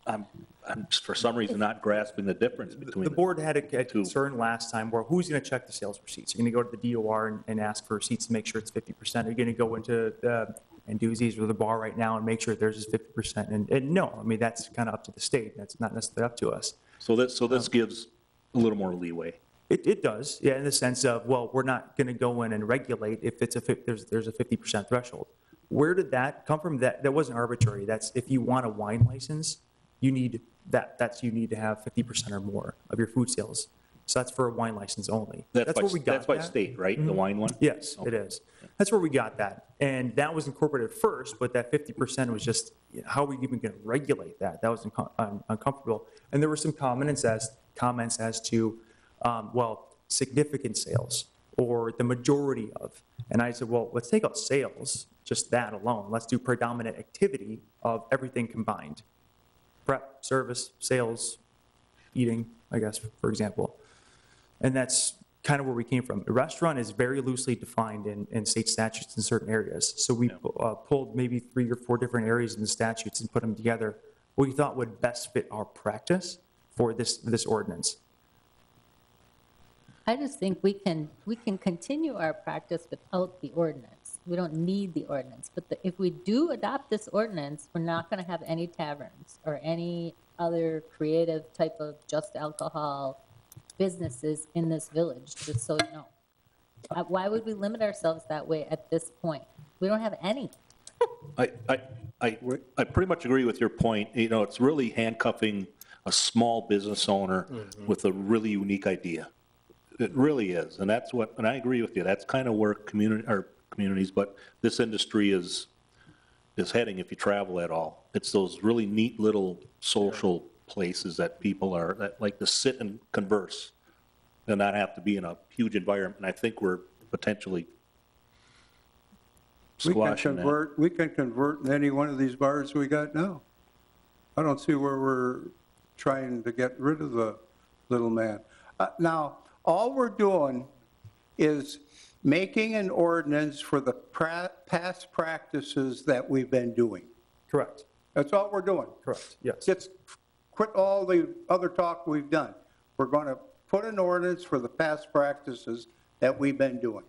Speaker 14: I'm, I'm for some reason not grasping the difference between
Speaker 12: The
Speaker 14: between.
Speaker 12: board had a a concern last time where who's going to check the sales receipts? You're going to go to the DOR and, and ask for receipts to make sure it's 50%? Are you going to go into the Anduzzi's or the bar right now and make sure theirs is 50%? And, and no, I mean, that's kind of up to the state. That's not necessarily up to us.
Speaker 14: So this, so
Speaker 12: Um,
Speaker 14: this gives a little more leeway.
Speaker 12: It, it does, yeah, in the sense of, well, we're not going to go in and regulate if it's a, there's, there's a 50% threshold. Where did that come from? That, that wasn't arbitrary. That's, if you want a wine license, you need, that, that's, you need to have 50% or more of your food sales. So that's for a wine license only.
Speaker 14: That's by,
Speaker 12: where we got
Speaker 14: that's by
Speaker 12: that.
Speaker 14: state, right? The wine one?
Speaker 12: Yes, it is. That's where we got that. And that was incorporated first, but that 50% was just, how are we even going to regulate that? That was uncom- un- uncomfortable. And there were some comments as, comments as to, um, well, significant sales or the majority of. And I said, well, let's take out sales, just that alone. Let's do predominant activity of everything combined. Prep, service, sales, eating, I guess, for example. And that's kind of where we came from. A restaurant is very loosely defined in, in state statutes in certain areas. So we uh, pulled maybe three or four different areas in the statutes and put them together, what we thought would best fit our practice for this, this ordinance.
Speaker 5: I just think we can, we can continue our practice without the ordinance. We don't need the ordinance, but the- if we do adopt this ordinance, we're not going to have any taverns or any other creative type of just alcohol businesses in this village, just so you know. Uh, Why would we limit ourselves that way at this point? We don't have any. (laughs)
Speaker 14: I, I, I, I pretty much agree with your point. You know, it's really handcuffing a small business owner with a really unique idea. It really is, and that's what, and I agree with you, that's kind of where community, or communities, but this industry is, is heading if you travel at all. It's those really neat little social places that people are, that like to sit and converse and not have to be in a huge environment. And I think we're potentially
Speaker 4: We can
Speaker 14: squashing that.
Speaker 4: convert, we can convert in any one of these bars we got now. I don't see where we're trying to get rid of the little man. Uh, Now, all we're doing is making an ordinance for the pra- past practices that we've been doing.
Speaker 12: Correct,
Speaker 4: That's all we're doing.
Speaker 12: correct, yes.
Speaker 4: Just quit all the other talk we've done. We're going to put an ordinance for the past practices that we've been doing.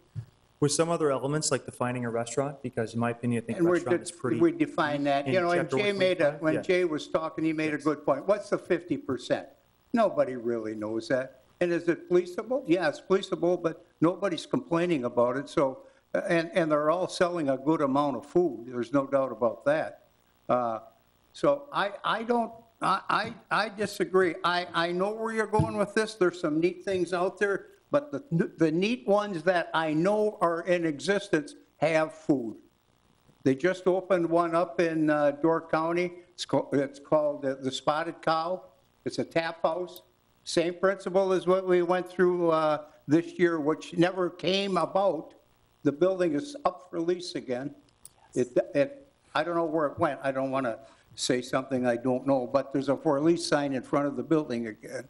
Speaker 12: With some other elements, like defining a restaurant, because in my opinion, I think
Speaker 4: And
Speaker 12: restaurant is pretty.
Speaker 4: we define that, you
Speaker 12: in
Speaker 4: know, and
Speaker 12: chapter
Speaker 4: Jay made a,
Speaker 12: 125,
Speaker 4: when
Speaker 12: yeah.
Speaker 4: Jay was talking, he made a good point. What's the 50%? Nobody really knows that. And is it policeable? Yeah, it's policeable, but nobody's complaining about it, so, and, and they're all selling a good amount of food, there's no doubt about that. Uh, So I, I don't, I, I I disagree. I, I know where you're going with this, there's some neat things out there, but the, the neat ones that I know are in existence have food. They just opened one up in uh, Door County. It's called, it's called the the Spotted Cow. It's a tap house. Same principle as what we went through uh, this year, which never came about. The building is up for lease again. It, it, I don't know where it went. I don't want to say something I don't know, but there's a for lease sign in front of the building again.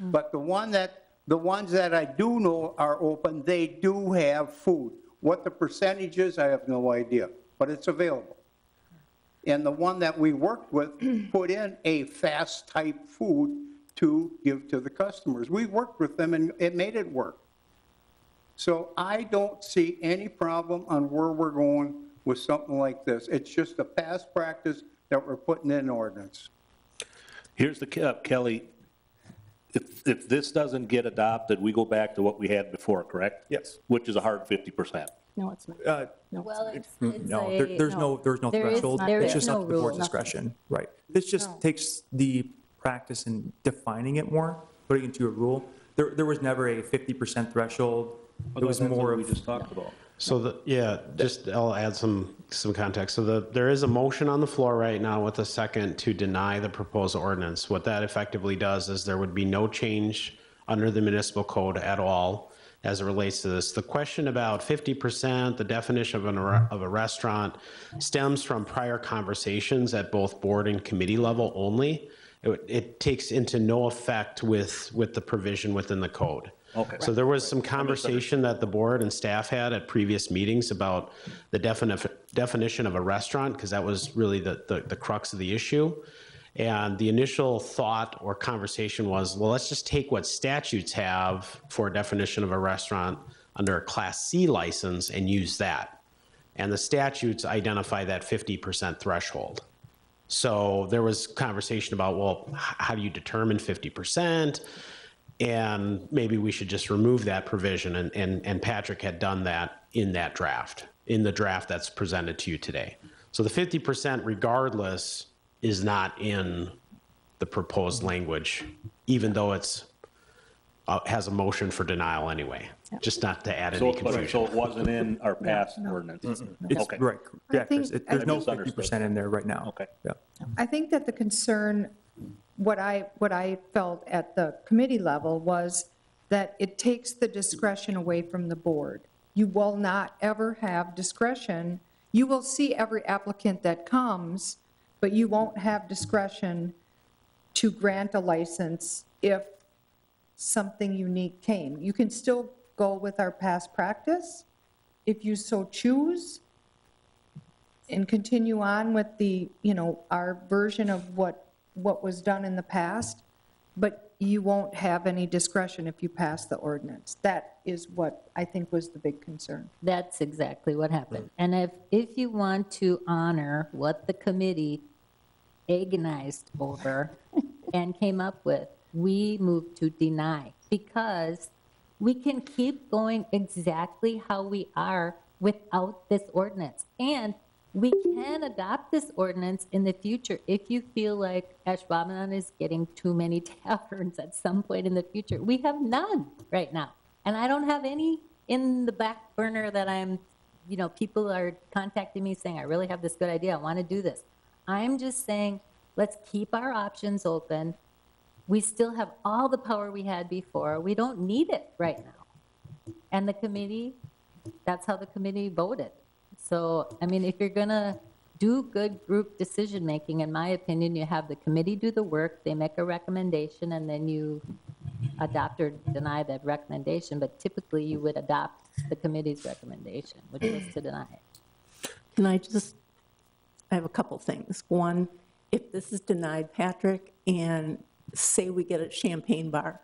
Speaker 4: But the one that, the ones that I do know are open, they do have food. What the percentage is, I have no idea, but it's available. And the one that we worked with (clears throat) put in a fast-type food to give to the customers. We worked with them and it made it work. So I don't see any problem on where we're going with something like this. It's just a past practice that we're putting in ordinance.
Speaker 14: Here's the, ca- Kelly, if, if this doesn't get adopted, we go back to what we had before, correct?
Speaker 12: Yes.
Speaker 14: Which is a hard 50%.
Speaker 3: No, it's not.
Speaker 12: Uh,
Speaker 5: Well, it's, it's
Speaker 12: No, there- there's no, there's no
Speaker 5: There is-
Speaker 12: threshold.
Speaker 5: there
Speaker 12: It's
Speaker 5: is
Speaker 12: just
Speaker 5: no
Speaker 12: up to the board's
Speaker 5: rule.
Speaker 12: discretion. Right. This just takes the practice and defining it more, putting it into a rule. There, there was never a 50% threshold. It was
Speaker 14: That's what
Speaker 12: more
Speaker 14: We
Speaker 12: of,
Speaker 14: just talked about.
Speaker 9: So the, yeah, just, I'll add some, some context. So the, there is a motion on the floor right now with a second to deny the proposed ordinance. What that effectively does is there would be no change under the municipal code at all as it relates to this. The question about 50%, the definition of an, of a restaurant stems from prior conversations at both board and committee level only. It, it takes into no effect with, with the provision within the code.
Speaker 14: Okay.
Speaker 9: So there was some conversation that the board and staff had at previous meetings about the defini- definition of a restaurant, because that was really the, the the crux of the issue. And the initial thought or conversation was, well, let's just take what statutes have for a definition of a restaurant under a Class C license and use that. And the statutes identify that 50% threshold. So there was conversation about, well, how do you determine 50%? And maybe we should just remove that provision. And, and, and Patrick had done that in that draft, in the draft that's presented to you today. So the 50% regardless is not in the proposed language, even though it's, uh, has a motion for denial anyway, just not to add
Speaker 14: So,
Speaker 9: any
Speaker 14: but-
Speaker 9: confusion.
Speaker 14: so it wasn't in our past ordinance?
Speaker 12: it's,
Speaker 14: Okay.
Speaker 12: right, yeah, Chris,
Speaker 2: think-
Speaker 12: it-
Speaker 2: I
Speaker 12: there's no
Speaker 14: think-
Speaker 12: 50% in there right now.
Speaker 14: Okay.
Speaker 12: Yeah.
Speaker 2: I think that the concern, what I, what I felt at the committee level was that it takes the discretion away from the board. You will not ever have discretion. You will see every applicant that comes, but you won't have discretion to grant a license if something unique came. You can still go with our past practice if you so choose, and continue on with the, you know, our version of what, what was done in the past, but you won't have any discretion if you pass the ordinance. That is what I think was the big concern.
Speaker 5: That's exactly what happened. And if, if you want to honor what the committee agonized over (laughs) and came up with, we moved to deny because we can keep going exactly how we are without this ordinance. And we can adopt this ordinance in the future if you feel like Ashwaubenon is getting too many (laughs) taverns at some point in the future. We have none right now. And I don't have any in the back burner that I'm, you know, people are contacting me saying, I really have this good idea, I want to do this. I'm just saying, Let's keep our options open. We still have all the power we had before. We don't need it right now. And the committee, that's how the committee voted. So, I mean, if you're going to do good group decision-making, in my opinion, you have the committee do the work, they make a recommendation, and then you adopt or deny that recommendation. But typically, you would adopt the committee's recommendation, which was to deny it.
Speaker 10: Can I just, I have a couple things. One, if this is denied, Patrick, and say we get a champagne bar,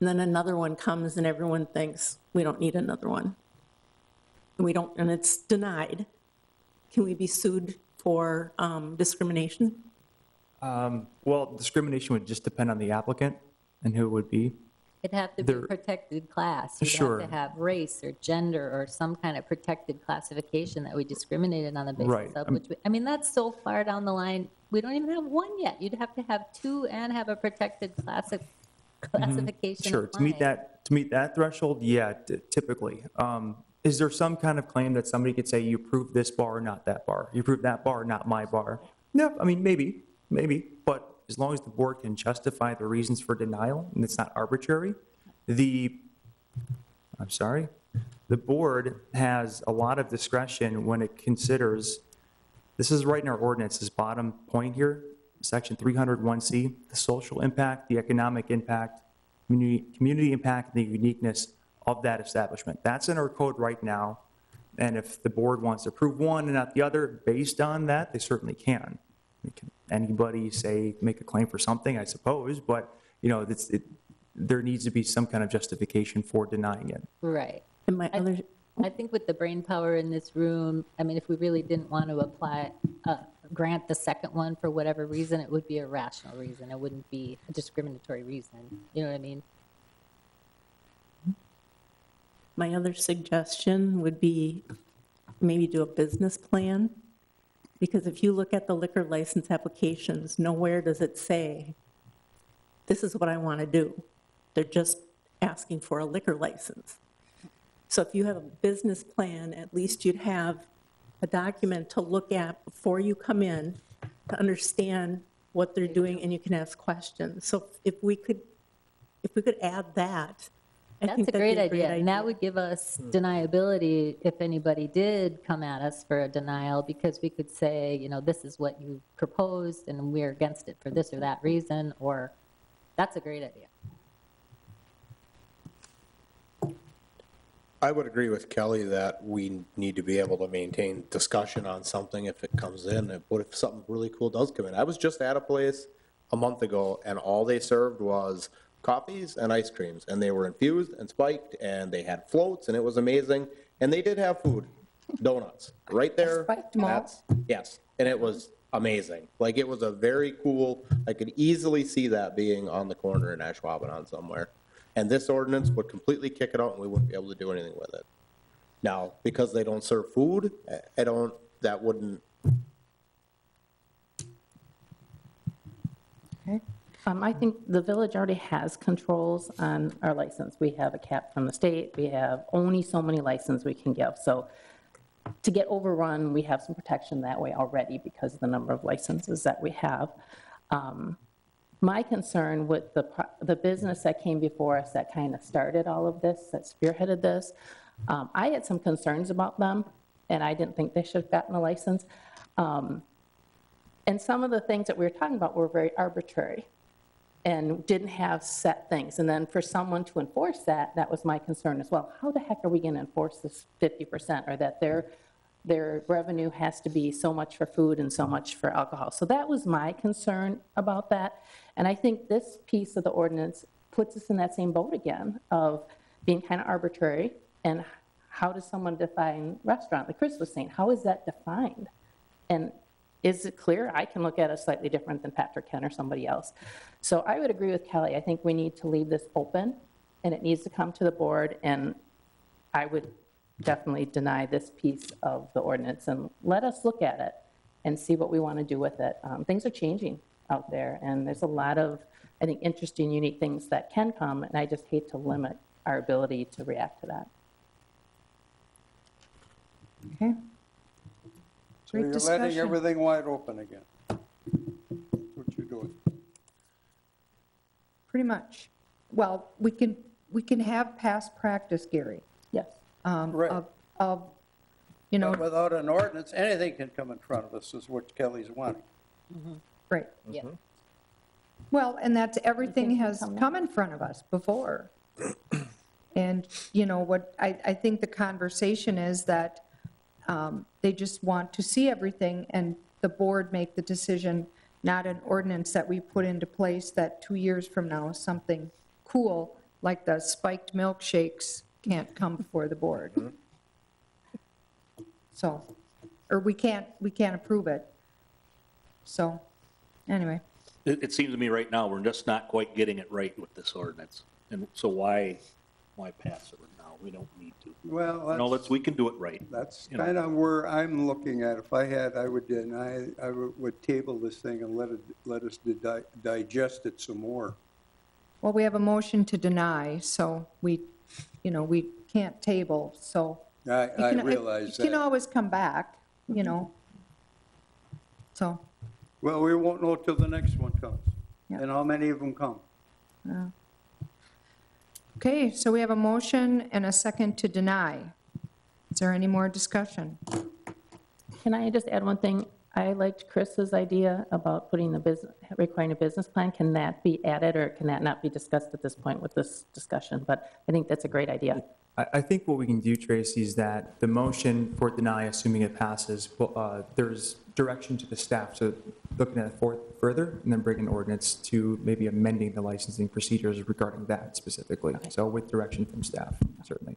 Speaker 10: and then another one comes and everyone thinks, we don't need another one. And we don't, and it's denied, can we be sued for um, discrimination?
Speaker 12: Um, Well, discrimination would just depend on the applicant and who it would be.
Speaker 5: It'd have to be
Speaker 12: There-
Speaker 5: protected class. You'd
Speaker 12: Sure.
Speaker 5: have to have race or gender or some kind of protected classification that we discriminated on the basis
Speaker 12: Right.
Speaker 5: of, which, we- I mean, that's so far down the line, we don't even have one yet. You'd have to have two and have a protected classi- classification.
Speaker 12: Mm-hmm. Sure, to meet that, to meet that threshold, yeah, t- typically. Um, Is there some kind of claim that somebody could say, you approved this bar, not that bar? You approved that bar, not my bar? No, I mean, maybe, maybe, but as long as the board can justify the reasons for denial and it's not arbitrary, the, I'm sorry, the board has a lot of discretion when it considers, this is right in our ordinance, this bottom point here, section 301C, the social impact, the economic impact, community, community impact, and the uniqueness of that establishment. That's in our code right now, and if the board wants to approve one and not the other, based on that, they certainly can. Can Anybody say, make a claim for something, I suppose, but, you know, it's, it, there needs to be some kind of justification for denying it.
Speaker 5: Right.
Speaker 10: And my other,
Speaker 5: I think with the brain power in this room, I mean, if we really didn't want to apply, uh, grant the second one for whatever reason, it would be a rational reason. It wouldn't be a discriminatory reason. You know what I mean?
Speaker 10: my other suggestion would be maybe do a business plan. Because if you look at the liquor license applications, nowhere does it say, this is what I want to do. They're just asking for a liquor license. So if you have a business plan, at least you'd have a document to look at before you come in to understand what they're doing and you can ask questions. So if we could, if we could add that, I
Speaker 5: That's
Speaker 10: think
Speaker 5: a
Speaker 10: that'd be
Speaker 5: great idea. And that would give us hmm. deniability if anybody did come at us for a denial, because we could say, you know, this is what you proposed and we're against it for this or that reason, or, that's a great idea.
Speaker 7: I would agree with Kelly that we need to be able to maintain discussion on something if it comes in. What if something really cool does come in? I was just at a place a month ago and all they served was coffees and ice creams. And they were infused and spiked and they had floats and it was amazing. And they did have food, donuts, right there.
Speaker 2: Spiked malt?
Speaker 7: That's- Yes, and it was amazing. Like, it was a very cool, I could easily see that being on the corner in Ashwaubenon somewhere. And this ordinance would completely kick it out and we wouldn't be able to do anything with it. Now, because they don't serve food, I- don't, that wouldn't,
Speaker 3: Um, I think the village already has controls on our license. We have a cap from the state, we have only so many licenses we can give. So to get overrun, we have some protection that way already because of the number of licenses that we have. Um, My concern with the, the business that came before us that kind of started all of this, that spearheaded this, um, I had some concerns about them, and I didn't think they should have gotten a license. Um, And some of the things that we were talking about were very arbitrary and didn't have set things. And then for someone to enforce that, that was my concern as well. How the heck are we going to enforce this 50% or that their, their revenue has to be so much for food and so much for alcohol? So that was my concern about that. And I think this piece of the ordinance puts us in that same boat again of being kind of arbitrary. And how does someone define restaurant? Like Chris was saying, how is that defined? And is it clear? I can look at it slightly different than Patrick can or somebody else. So I would agree with Kelly. I think we need to leave this open, and it needs to come to the board, and I would definitely deny this piece of the ordinance and let us look at it and see what we want to do with it. Um, things are changing out there, and there's a lot of, I think, interesting, unique things that can come, and I just hate to limit our ability to react to that.
Speaker 2: Okay.
Speaker 4: So
Speaker 2: Great
Speaker 4: you're letting everything wide open again. That's what you're doing.
Speaker 2: Pretty much. Well, we can, we can have past practice, Gary um,
Speaker 4: Right.
Speaker 2: of, of, you know,
Speaker 4: But without an ordinance, anything can come in front of us, is what Kelly's wanting.
Speaker 2: right.
Speaker 5: Yeah.
Speaker 2: Well, and that's, everything has
Speaker 3: come
Speaker 2: come in front of us before. And, you know, what, I, I think the conversation is that um, they just want to see everything and the board make the decision, not an ordinance that we put into place that two years from now, something cool, like the spiked milkshakes can't come before the board. Mm-hmm. So, or we can't, we can't approve it. So, anyway.
Speaker 14: It, it seems to me right now, we're just not quite getting it right with this ordinance. And so why, why pass it now? We don't need to.
Speaker 4: Well,
Speaker 14: No, let's, we can do it right.
Speaker 4: That's
Speaker 14: You know.
Speaker 4: kind of where I'm looking at. If I had, I would deny, I would would table this thing and let it, let us di- digest it some more.
Speaker 2: Well, we have a motion to deny, so we, you know, we can't table, so.
Speaker 4: I,
Speaker 2: you
Speaker 4: I
Speaker 2: can-
Speaker 4: realize
Speaker 2: You can
Speaker 4: that.
Speaker 2: always come back, you know. So,
Speaker 4: Well, we won't know till the next one comes.
Speaker 2: Yeah.
Speaker 4: And how many of them come?
Speaker 2: okay, so we have a motion and a second to deny. Is there any more discussion?
Speaker 3: Can I just add one thing? I liked Chris's idea about putting the business, requiring a business plan. Can that be added, or can that not be discussed at this point with this discussion? But I think that's a great idea.
Speaker 12: I, I think what we can do, Tracy, is that the motion for deny, assuming it passes, well, uh, there's direction to the staff to looking at it for, further and then bring an ordinance to maybe amending the licensing procedures regarding that specifically. So with direction from staff, certainly.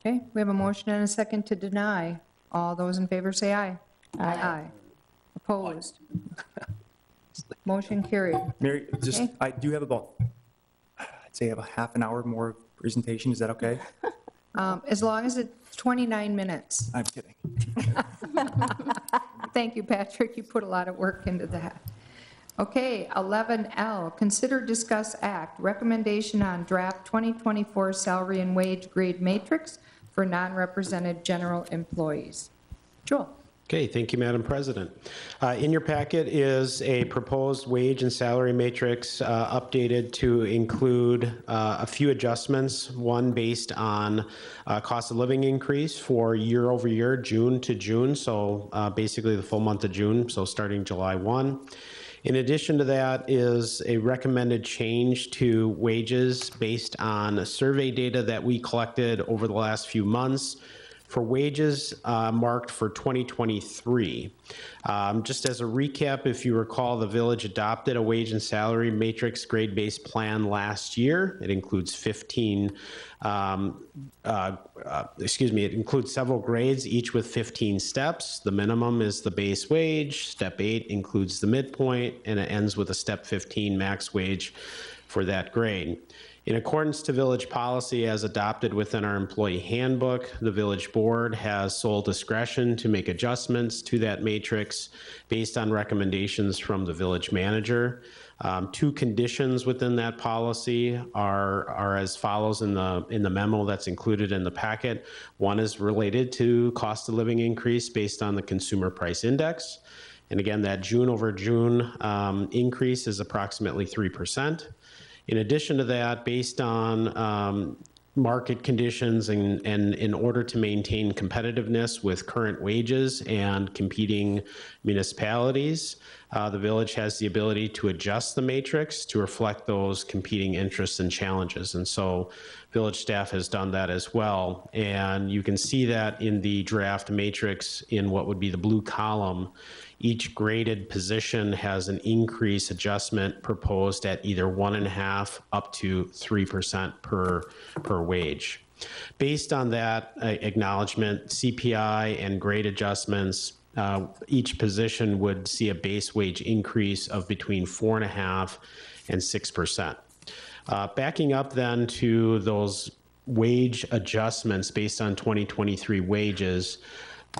Speaker 2: Okay, we have a motion and a second to deny. All those in favor say aye. Aye. Opposed? (laughs) Motion carried.
Speaker 12: Mary, just,
Speaker 2: Okay.
Speaker 12: I do have about, I'd say I have a half an hour more presentation. Is that okay? (laughs)
Speaker 2: Um, As long as it's 29 minutes.
Speaker 12: I'm kidding. (laughs)
Speaker 2: Thank you, Patrick, you put a lot of work into that. Okay, 11L, consider, discuss, act, recommendation on draft 2024 salary and wage grade matrix for non-represented general employees. Joel?
Speaker 9: Okay, thank you, Madam President. Uh, In your packet is a proposed wage and salary matrix uh, updated to include uh, a few adjustments, one based on uh, cost of living increase for year over year, June to June, so uh, basically the full month of June, so starting July 1. In addition to that is a recommended change to wages based on survey data that we collected over the last few months for wages uh, marked for 2023. Um, Just as a recap, if you recall, the village adopted a wage and salary matrix grade-based plan last year. It includes 15, um, uh, uh, excuse me, it includes several grades, each with 15 steps. The minimum is the base wage, step eight includes the midpoint, and it ends with a step 15 max wage for that grade. In accordance to village policy as adopted within our employee handbook, the village board has sole discretion to make adjustments to that matrix based on recommendations from the village manager. Um, Two conditions within that policy are, are as follows in the, in the memo that's included in the packet. One is related to cost of living increase based on the consumer price index. And again, that June over June um, increase is approximately 3%. In addition to that, based on um, market conditions and, and in order to maintain competitiveness with current wages and competing municipalities, uh, the village has the ability to adjust the matrix to reflect those competing interests and challenges. And so village staff has done that as well. And you can see that in the draft matrix in what would be the blue column each graded position has an increase adjustment proposed at either one and a half up to 3% per, per wage. Based on that uh, acknowledgement, CPI and grade adjustments, uh, each position would see a base wage increase of between four and a half and 6%. Uh, Backing up then to those wage adjustments based on 2023 wages,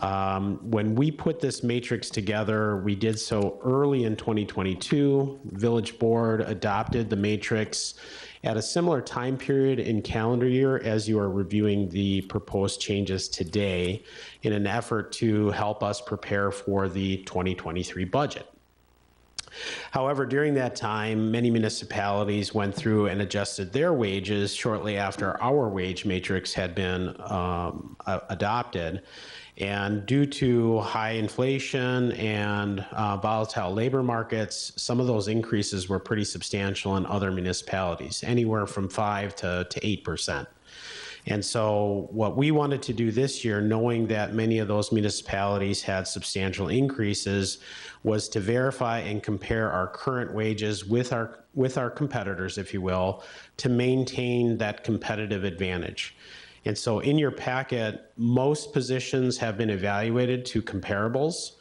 Speaker 9: um, When we put this matrix together, we did so early in 2022. Village Board adopted the matrix at a similar time period in calendar year as you are reviewing the proposed changes today in an effort to help us prepare for the 2023 budget. However, during that time, many municipalities went through and adjusted their wages shortly after our wage matrix had been um, adopted. And due to high inflation and uh, volatile labor markets, some of those increases were pretty substantial in other municipalities, anywhere from 5 to, to 8%. And so, what we wanted to do this year, knowing that many of those municipalities had substantial increases, was to verify and compare our current wages with our with our competitors, if you will, to maintain that competitive advantage. And so, in your packet, most positions have been evaluated to comparables.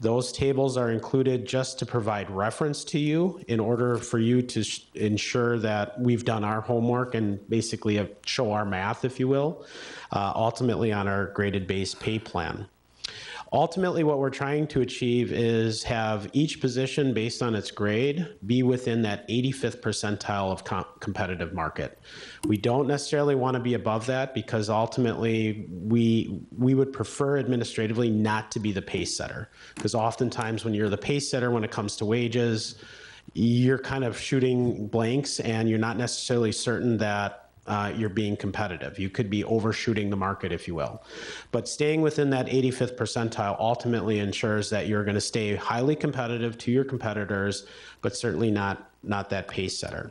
Speaker 9: Those tables are included just to provide reference to you in order for you to ensure that we've done our homework and basically show our math, if you will, uh, ultimately on our graded base pay plan. Ultimately, what we're trying to achieve is have each position based on its grade be within that 85th percentile of com- competitive market. We don't necessarily want to be above that because ultimately we we would prefer administratively not to be the pace setter because oftentimes when you're the pace setter when it comes to wages, you're kind of shooting blanks and you're not necessarily certain that uh, you're being competitive. You could be overshooting the market, if you will. But staying within that 85th percentile ultimately ensures that you're going to stay highly competitive to your competitors, but certainly not, not that pace setter.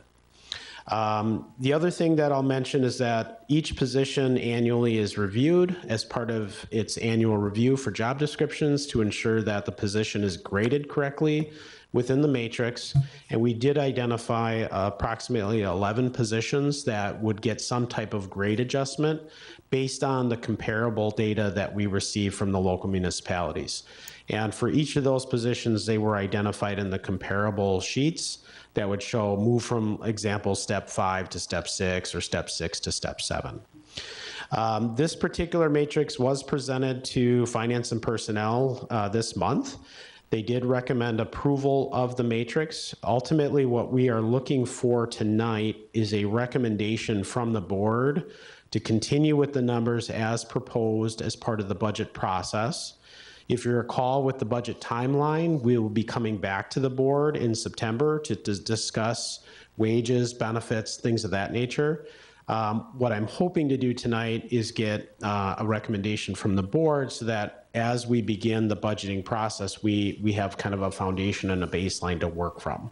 Speaker 9: Um, the other thing that I'll mention is that each position annually is reviewed as part of its annual review for job descriptions to ensure that the position is graded correctly within the matrix. And we did identify approximately 11 positions that would get some type of grade adjustment based on the comparable data that we receive from the local municipalities. And for each of those positions, they were identified in the comparable sheets that would show move from example step five to step six or step six to step seven. Um, this particular matrix was presented to finance and personnel uh, this month. They did recommend approval of the matrix. Ultimately, what we are looking for tonight is a recommendation from the board to continue with the numbers as proposed as part of the budget process. If you recall with the budget timeline, we will be coming back to the board in September to, to discuss wages, benefits, things of that nature. Um, what I'm hoping to do tonight is get uh, a recommendation from the board so that as we begin the budgeting process, we, we have kind of a foundation and a baseline to work from.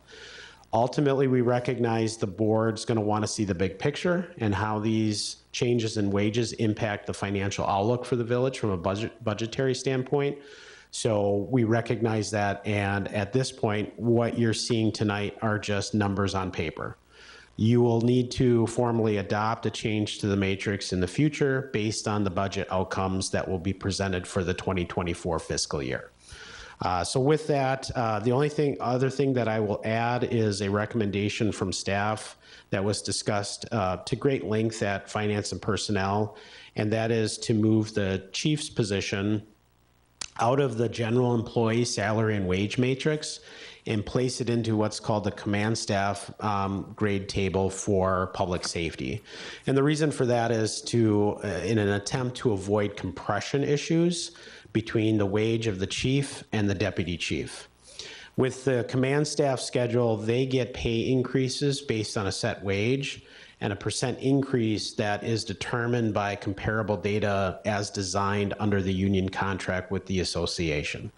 Speaker 9: Ultimately, we recognize the board's going to want to see the big picture and how these changes in wages impact the financial outlook for the village from a budget budgetary standpoint. So we recognize that, and at this point, what you're seeing tonight are just numbers on paper. You will need to formally adopt a change to the matrix in the future based on the budget outcomes that will be presented for the 2024 fiscal year. Uh, so with that, uh, the only thing, other thing that I will add is a recommendation from staff that was discussed uh, to great length at Finance and Personnel, and that is to move the chief's position out of the general employee salary and wage matrix and place it into what's called the command staff um, grade table for public safety. And the reason for that is to, uh, in an attempt to avoid compression issues between the wage of the chief and the deputy chief. With the command staff schedule, they get pay increases based on a set wage and a percent increase that is determined by comparable data as designed under the union contract with the association.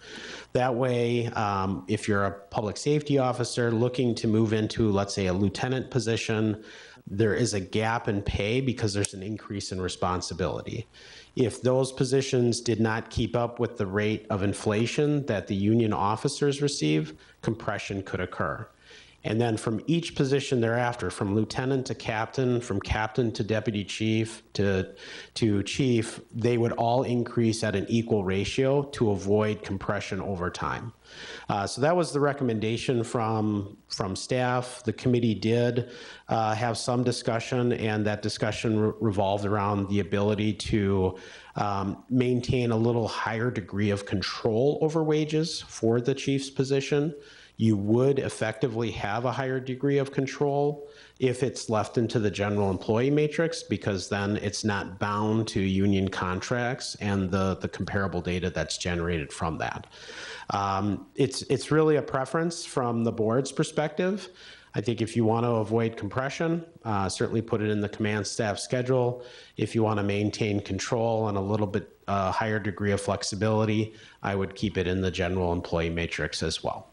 Speaker 9: That way, um, if you're a public safety officer looking to move into, let's say, a lieutenant position, there is a gap in pay because there's an increase in responsibility. If those positions did not keep up with the rate of inflation that the union officers receive, compression could occur. And then from each position thereafter, from lieutenant to captain, from captain to deputy chief to, to chief, they would all increase at an equal ratio to avoid compression over time. Uh, so that was the recommendation from, from staff. The committee did uh, have some discussion, and that discussion re- revolved around the ability to um, maintain a little higher degree of control over wages for the chief's position You would effectively have a higher degree of control if it's left into the general employee matrix, because then it's not bound to union contracts and the, the comparable data that's generated from that. Um, It's, it's really a preference from the board's perspective. I think if you want to avoid compression, uh, certainly put it in the command staff schedule. If you want to maintain control and a little bit uh, higher degree of flexibility, I would keep it in the general employee matrix as well.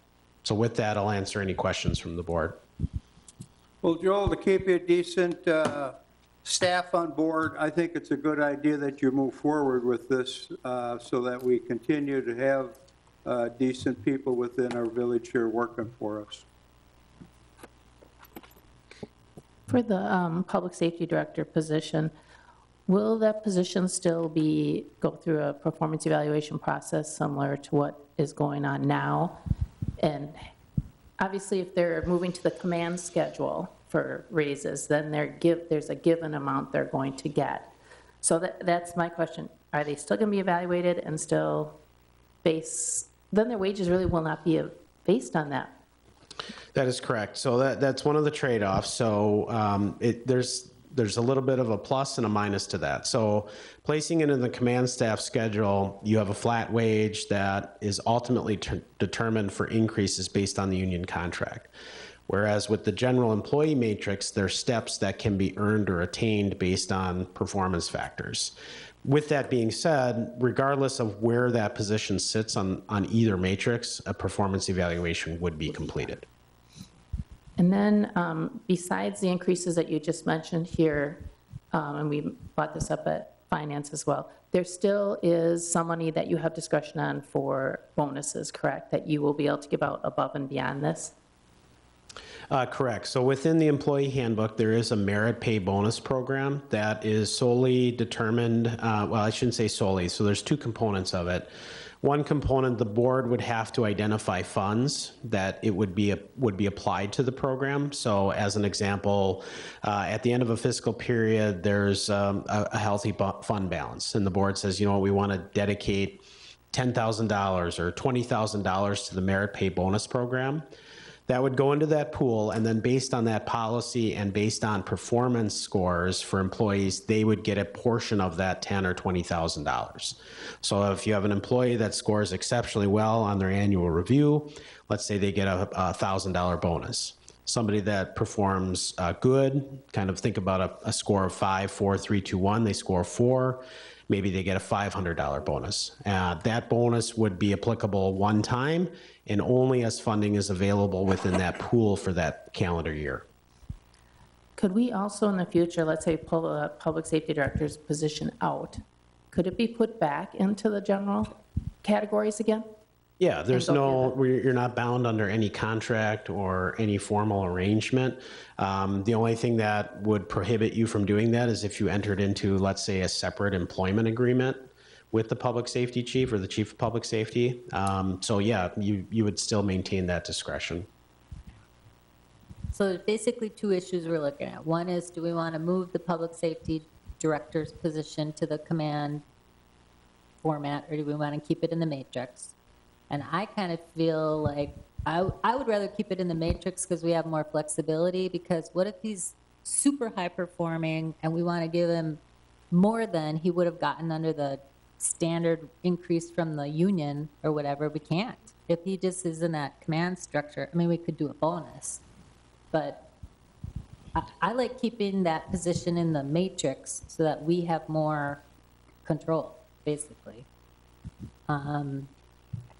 Speaker 9: So with that, I'll answer any questions from the board.
Speaker 4: Well, Joel, to keep a decent uh, staff on board, I think it's a good idea that you move forward with this uh, so that we continue to have uh, decent people within our village here working for us.
Speaker 3: For the um, Public Safety Director position, will that position still be, go through a performance evaluation process similar to what is going on now? And obviously, if they're moving to the command schedule for raises, then they're give, there's a given amount they're going to get. So that, that's my question. Are they still going to be evaluated and still base, then their wages really will not be based on that?
Speaker 9: That is correct. So that, that's one of the trade-offs. So um, it, there's, there's a little bit of a plus and a minus to that. So placing it in the command staff schedule, you have a flat wage that is ultimately ter- determined for increases based on the union contract. Whereas with the general employee matrix, there are steps that can be earned or attained based on performance factors. With that being said, regardless of where that position sits on, on either matrix, a performance evaluation would be completed.
Speaker 3: And then, um, besides the increases that you just mentioned here, um, and we brought this up at finance as well, there still is some money that you have discretion on for bonuses, correct? That you will be able to give out above and beyond this?
Speaker 9: Uh, Correct. So within the employee handbook, there is a merit pay bonus program that is solely determined, uh, well, I shouldn't say solely, so there's two components of it. One component, the board would have to identify funds that it would be, would be applied to the program. So as an example, uh, at the end of a fiscal period, there's um, a a healthy fund balance, and the board says, you know what, we want to dedicate $10,000 or $20,000 to the merit pay bonus program. That would go into that pool, and then based on that policy and based on performance scores for employees, they would get a portion of that ten or twenty thousand dollars. So if you have an employee that scores exceptionally well on their annual review, let's say they get a, a thousand dollar bonus. Somebody that performs uh, good, kind of think about a, a score of five, four, three, two, one. They score four maybe they get a $500 bonus. Uh, that bonus would be applicable one time and only as funding is available within that pool for that calendar year.
Speaker 3: Could we also in the future, let's say, pull the public safety director's position out? Could it be put back into the general categories again?
Speaker 9: Yeah, there's no, you're not bound under any contract or any formal arrangement. Um, The only thing that would prohibit you from doing that is if you entered into, let's say, a separate employment agreement with the public safety chief or the chief of public safety. Um, So yeah, you, you would still maintain that discretion.
Speaker 5: So basically two issues we're looking at. One is, do we want to move the public safety director's position to the command format, or do we want to keep it in the matrix? And I kind of feel like, I, I would rather keep it in the matrix because we have more flexibility, because what if he's super high performing and we want to give him more than he would have gotten under the standard increase from the union or whatever? We can't. If he just is in that command structure, I mean, we could do a bonus. But I, I like keeping that position in the matrix so that we have more control, basically. Um,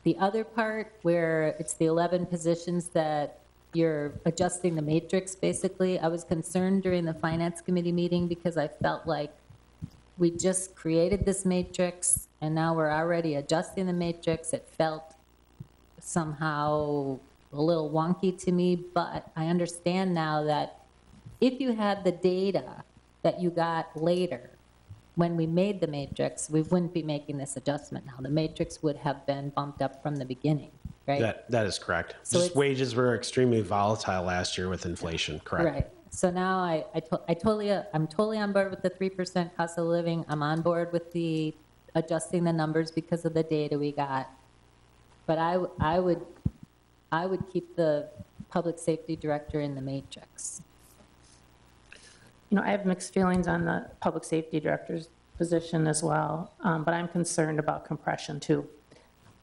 Speaker 5: The other part where it's the 11 positions that you're adjusting the matrix, basically, I was concerned during the finance committee meeting because I felt like we just created this matrix and now we're already adjusting the matrix. It felt somehow a little wonky to me, but I understand now that if you had the data that you got later, when we made the matrix, we wouldn't be making this adjustment now. The matrix would have been bumped up from the beginning, right?
Speaker 9: That, that is correct.
Speaker 5: So
Speaker 9: Just wages were extremely volatile last year with inflation, correct?
Speaker 5: Right. So now I, I to- I totally, uh, I'm totally on board with the 3% cost of living. I'm on board with the adjusting the numbers because of the data we got. But I, I would I would keep the public safety director in the matrix.
Speaker 3: You know, I have mixed feelings on the public safety director's position as well, um, but I'm concerned about compression too.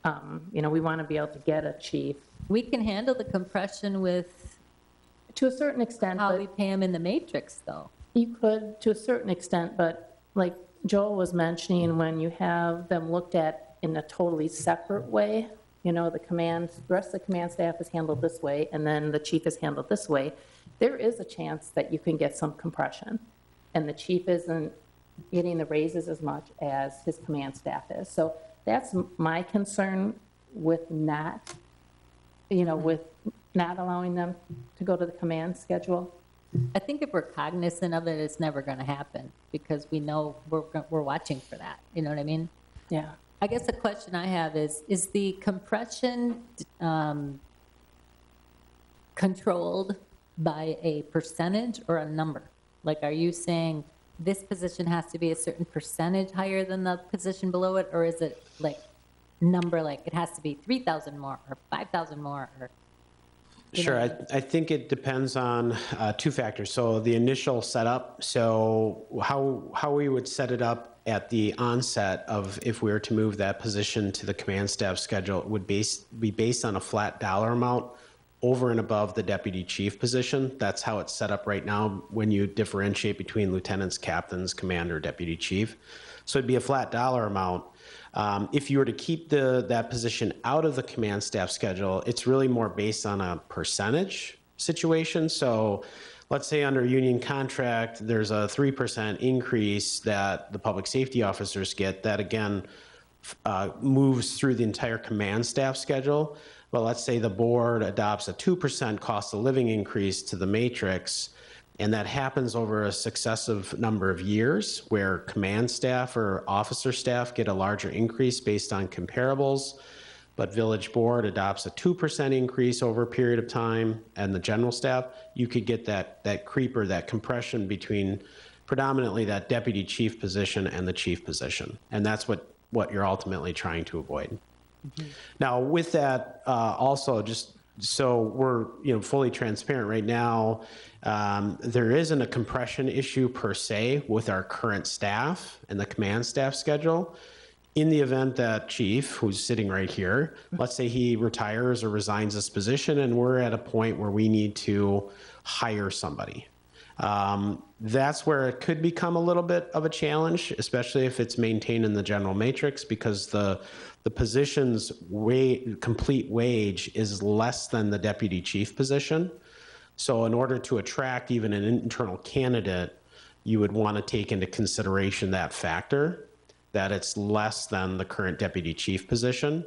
Speaker 3: Um, You know, we want to be able to get a chief
Speaker 5: We can handle the compression with
Speaker 3: to a certain extent,
Speaker 5: how
Speaker 3: but
Speaker 5: we pay him in the matrix, though.
Speaker 3: You could, to a certain extent, but like Joel was mentioning, when you have them looked at in a totally separate way, you know, the command, the rest of the command staff is handled this way, and then the chief is handled this way, there is a chance that you can get some compression. And the chief isn't getting the raises as much as his command staff is. So that's my concern with not, you know, with not allowing them to go to the command schedule.
Speaker 5: I think if we're cognizant of it, it's never going to happen because we know we're, we're watching for that. You know what I mean?
Speaker 3: Yeah.
Speaker 5: I guess the question I have is, is the compression um, controlled by a percentage or a number? Like, are you saying this position has to be a certain percentage higher than the position below it? Or is it like number, like it has to be 3,000 more or 5,000 more or?
Speaker 9: Sure, I, I think it depends on uh, two factors. So the initial setup, so how, how we would set it up at the onset of if we were to move that position to the command staff schedule would base, be based on a flat dollar amount over and above the deputy chief position. That's how it's set up right now when you differentiate between lieutenants, captains, commander, deputy chief. So it'd be a flat dollar amount. Um, If you were to keep the, that position out of the command staff schedule, it's really more based on a percentage situation. So let's say under union contract, there's a 3% increase that the public safety officers get. That again uh, moves through the entire command staff schedule. But let's say the board adopts a 2% cost of living increase to the matrix, and that happens over a successive number of years where command staff or officer staff get a larger increase based on comparables, but village board adopts a 2% increase over a period of time, and the general staff, you could get that, that creeper, that compression between predominantly that deputy chief position and the chief position. And that's what, what you're ultimately trying to avoid. Now, with that, uh, also, just so we're, you know, fully transparent right now, um, there isn't a compression issue per se with our current staff and the command staff schedule. In the event that chief, who's sitting right here, (laughs) let's say he retires or resigns his position and we're at a point where we need to hire somebody. Um, that's where it could become a little bit of a challenge, especially if it's maintained in the general matrix, because the the position's wa- complete wage is less than the deputy chief position. So, in order to attract even an internal candidate, you would want to take into consideration that factor that it's less than the current deputy chief position.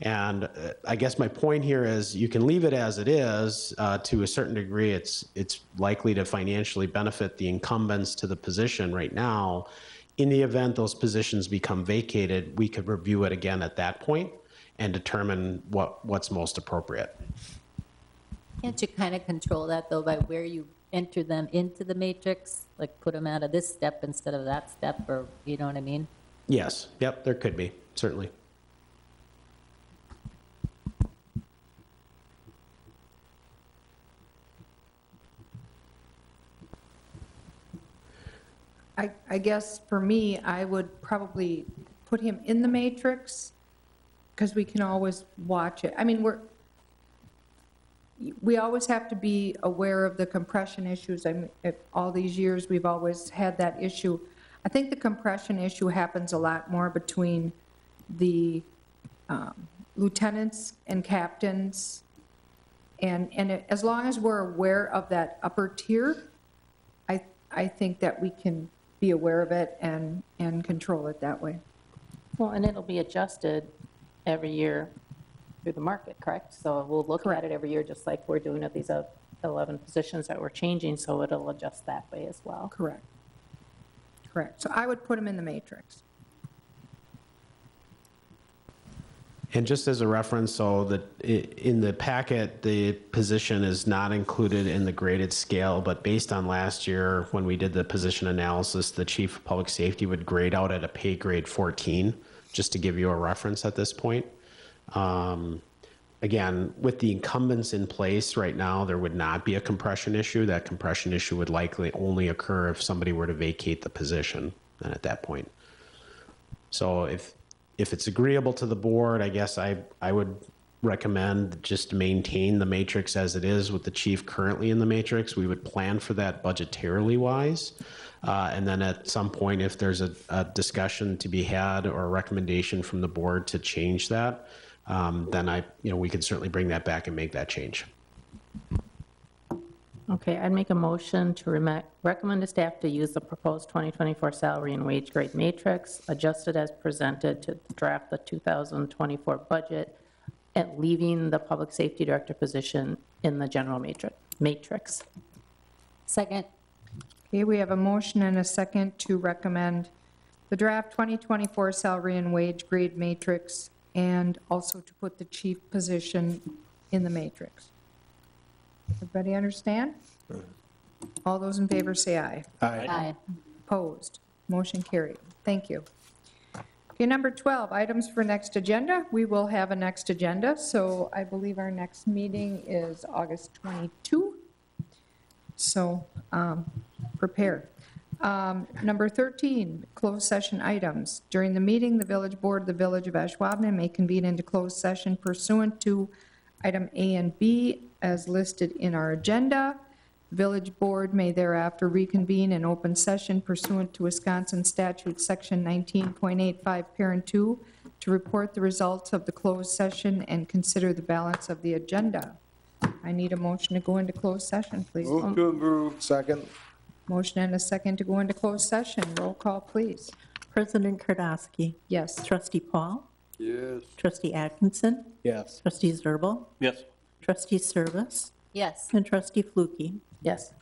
Speaker 9: And uh, I guess my point here is you can leave it as it is. Uh, to a certain degree, it's it's likely to financially benefit the incumbents to the position right now. In the event those positions become vacated, we could review it again at that point and determine what what's most appropriate.
Speaker 5: Can't you kind of control that, though, by where you enter them into the matrix? Like, put them out of this step instead of that step, or, you know what I mean?
Speaker 9: Yes. Yep. There could be certainly.
Speaker 2: I, I guess for me, I would probably put him in the matrix, because we can always watch it. I mean, we're, we always have to be aware of the compression issues. I mean, all these years, we've always had that issue. I think the compression issue happens a lot more between the um, lieutenants and captains. And, and it- as long as we're aware of that upper tier, I, I think that we can be aware of it and, and control it that way.
Speaker 3: Well, and it'll be adjusted every year through the market, correct? So we'll look at it every year, just like we're doing at these uh, 11 positions that we're changing, so it'll adjust that way as well.
Speaker 2: Correct. Correct. So I would put them in the matrix.
Speaker 9: And just as a reference, so that in the packet, the position is not included in the graded scale, but based on last year, when we did the position analysis, the chief of public safety would grade out at a pay grade 14, just to give you a reference at this point. Um, again, with the incumbents in place right now, there would not be a compression issue. That compression issue would likely only occur if somebody were to vacate the position, and at that point. So if, if it's agreeable to the board, I guess I, I would recommend just maintain the matrix as it is with the chief currently in the matrix. We would plan for that budgetarily wise. Uh, and then at some point, if there's a, a discussion to be had or a recommendation from the board to change that, um, then I, you know, we can certainly bring that back and make that change.
Speaker 3: Okay, I'd make a motion to reme- recommend to staff to use the proposed 2024 salary and wage grade matrix, adjusted as presented to draft the 2024 budget, and leaving the public safety director position in the general matrix. matrix.
Speaker 5: Second.
Speaker 2: Okay, we have a motion and a second to recommend the draft 2024 salary and wage grade matrix and also to put the chief position in the matrix. Everybody understand? All those in favor say aye.
Speaker 5: Aye.
Speaker 2: Opposed? Motion carried. Thank you. Okay, number 12, items for next agenda. We will have a next agenda, so I believe our next meeting is August 22. So um, prepare. Um, Number 13, closed session items. During the meeting, the village board of the Village of Ashwaubenon may convene into closed session pursuant to item A and B as listed in our agenda. Village Board may thereafter reconvene in open session pursuant to Wisconsin Statute Section 19.85, Parent 2, to report the results of the closed session and consider the balance of the agenda. I need a motion to go into closed session, please.
Speaker 4: Move to approve.
Speaker 7: Second.
Speaker 2: Motion and a second to go into closed session. Roll call, please.
Speaker 10: President Kardoskee.
Speaker 2: Yes.
Speaker 10: Trustee Paul.
Speaker 4: Yes.
Speaker 10: Trustee Atkinson.
Speaker 7: Yes.
Speaker 10: Trustee Zerbal.
Speaker 14: Yes.
Speaker 10: Trustee Service.
Speaker 5: Yes.
Speaker 10: And Trustee Flucke.
Speaker 3: Yes.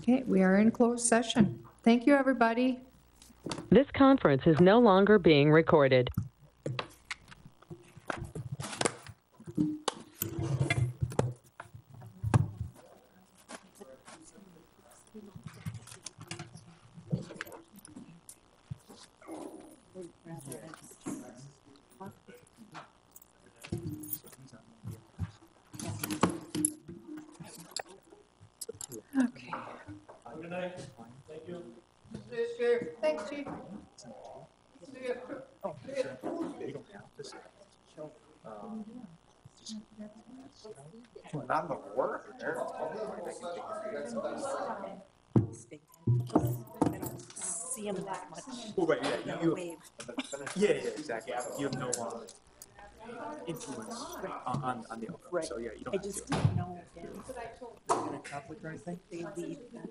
Speaker 2: Okay, we are in closed session. Thank you, everybody.
Speaker 1: This conference is no longer being recorded.
Speaker 2: Thanks, Chief.
Speaker 7: Not the work.
Speaker 10: See him that much.
Speaker 12: Oh, right, yeah, you, you, yeah, yeah, exactly. You have no, uh, influence on, on, on the outcome, so yeah, you don't
Speaker 10: I
Speaker 12: have to.
Speaker 10: just didn't know if
Speaker 12: conflict or anything?
Speaker 10: they leave that